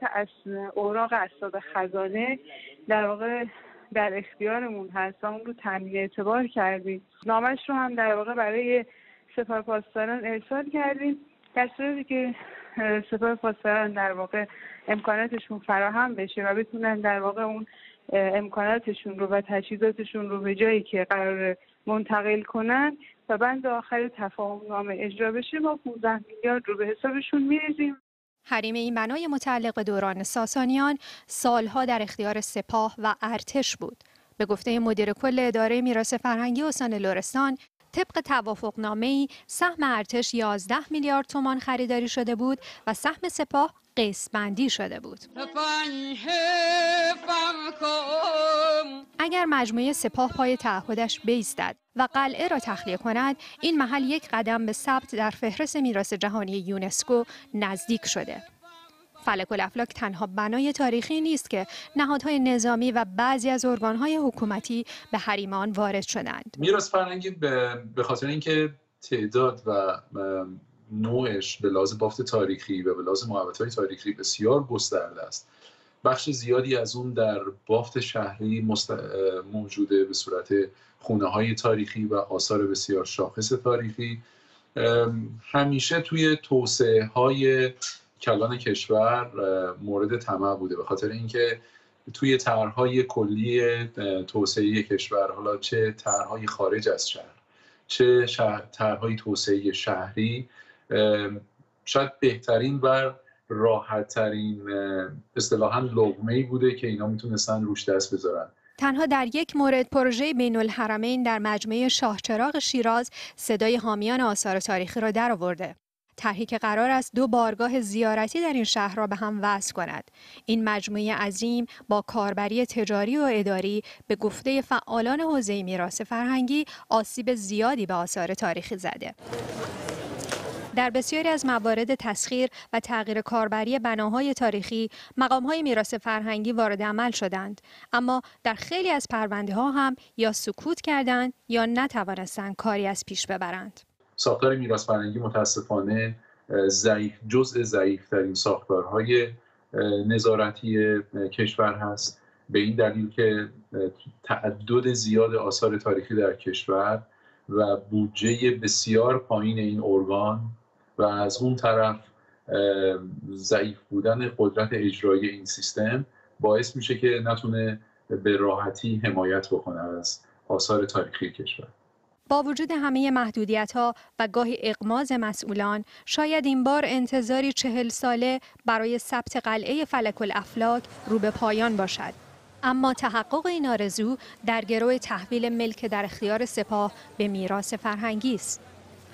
اوراق اسباب خزانه در واقع در اختیارمون هست و اون رو تامین اعتبار کردیم. نامش رو هم در واقع برای سپاه پاسداران ارسال کردیم. در صورتی که سپاه پاسداران در واقع امکاناتشون فراهم بشه و بتونن در واقع اون امکاناتشون رو و تجهیزاتشون رو به جایی که قرار منتقل کنن و بند آخر تفاهم نامه اجرا بشه ما 15 میلیارد رو به حسابشون میریزیم. حریم این بنای متعلق دوران ساسانیان سالها در اختیار سپاه و ارتش بود. به گفته مدیر کل اداره میراث فرهنگی استان لرستان طبق توافقنامه ای سهم ارتش 11 میلیارد تومان خریداری شده بود و سهم سپاه قسط بندی شده بود. اگر مجموعه سپاه پای تعهدش بیستد و قلعه را تخلیه کند این محل یک قدم به ثبت در فهرست میراث جهانی یونسکو نزدیک شده. فلک الافلاک تنها بنای تاریخی نیست که نهادهای نظامی و بعضی از ارگانهای حکومتی به حریمان وارد شدند. میراث فرهنگی به خاطر اینکه تعداد و نوعش به لحاظ بافت تاریخی و به لحاظ محبت های تاریخی بسیار گسترده است. بخش زیادی از اون در بافت شهری مست... موجوده به صورت خونه های تاریخی و آثار بسیار شاخص تاریخی. همیشه توی توسعه های کلان کشور مورد طمع بوده به خاطر اینکه توی طرحهای کلی توسعه کشور حالا چه طرحهای خارج از شهر چه طرحهای توسعه شهری شاید بهترین و راحت ترین اصطلاحا لغمه ای بوده که اینا می‌تونستن روش دست بذارن. تنها در یک مورد پروژه بین الحرمین در مجموعه شاهچراغ شیراز صدای حامیان آثار تاریخی را درآورده. طرحی که قرار است دو بارگاه زیارتی در این شهر را به هم وصل کند. این مجموعه عظیم با کاربری تجاری و اداری به گفته فعالان حوزه میراث فرهنگی آسیب زیادی به آثار تاریخی زده. در بسیاری از موارد تسخیر و تغییر کاربری بناهای تاریخی مقامهای میراث فرهنگی وارد عمل شدند. اما در خیلی از پرونده ها هم یا سکوت کردند یا نتوانستند کاری از پیش ببرند. ساختار میراث فرهنگی متاسفانه ضعیف جزء ضعیفترین ساختارهای نظارتی کشور هست. به این دلیل که تعدد زیاد آثار تاریخی در کشور و بودجه بسیار پایین این ارگان و از اون طرف ضعیف بودن قدرت اجرایی این سیستم باعث میشه که نتونه به راحتی حمایت بکنه از آثار تاریخی کشور. با وجود همه محدودیت ها و گاهی اقماز مسئولان شاید این بار انتظاری چهل ساله برای ثبت قلعه فلک الافلاک رو به پایان باشد. اما تحقق این آرزو در گروه تحویل ملک در اختیار سپاه به میراث فرهنگی است.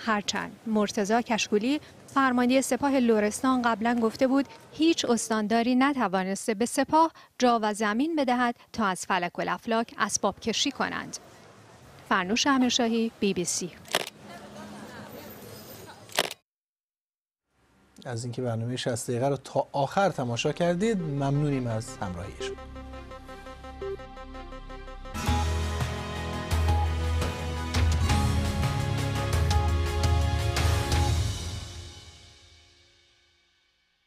هرچند. مرتزا کشکولی فرمانده سپاه لورستان قبلا گفته بود هیچ استانداری نتوانسته به سپاه جا و زمین بدهد تا از فلک الافلاک اسباب کشی کنند. فرنوش امیرشاهی بی بی سی. از اینکه برنامه 60 دقیقه رو تا آخر تماشا کردید ممنونیم از همراهی شما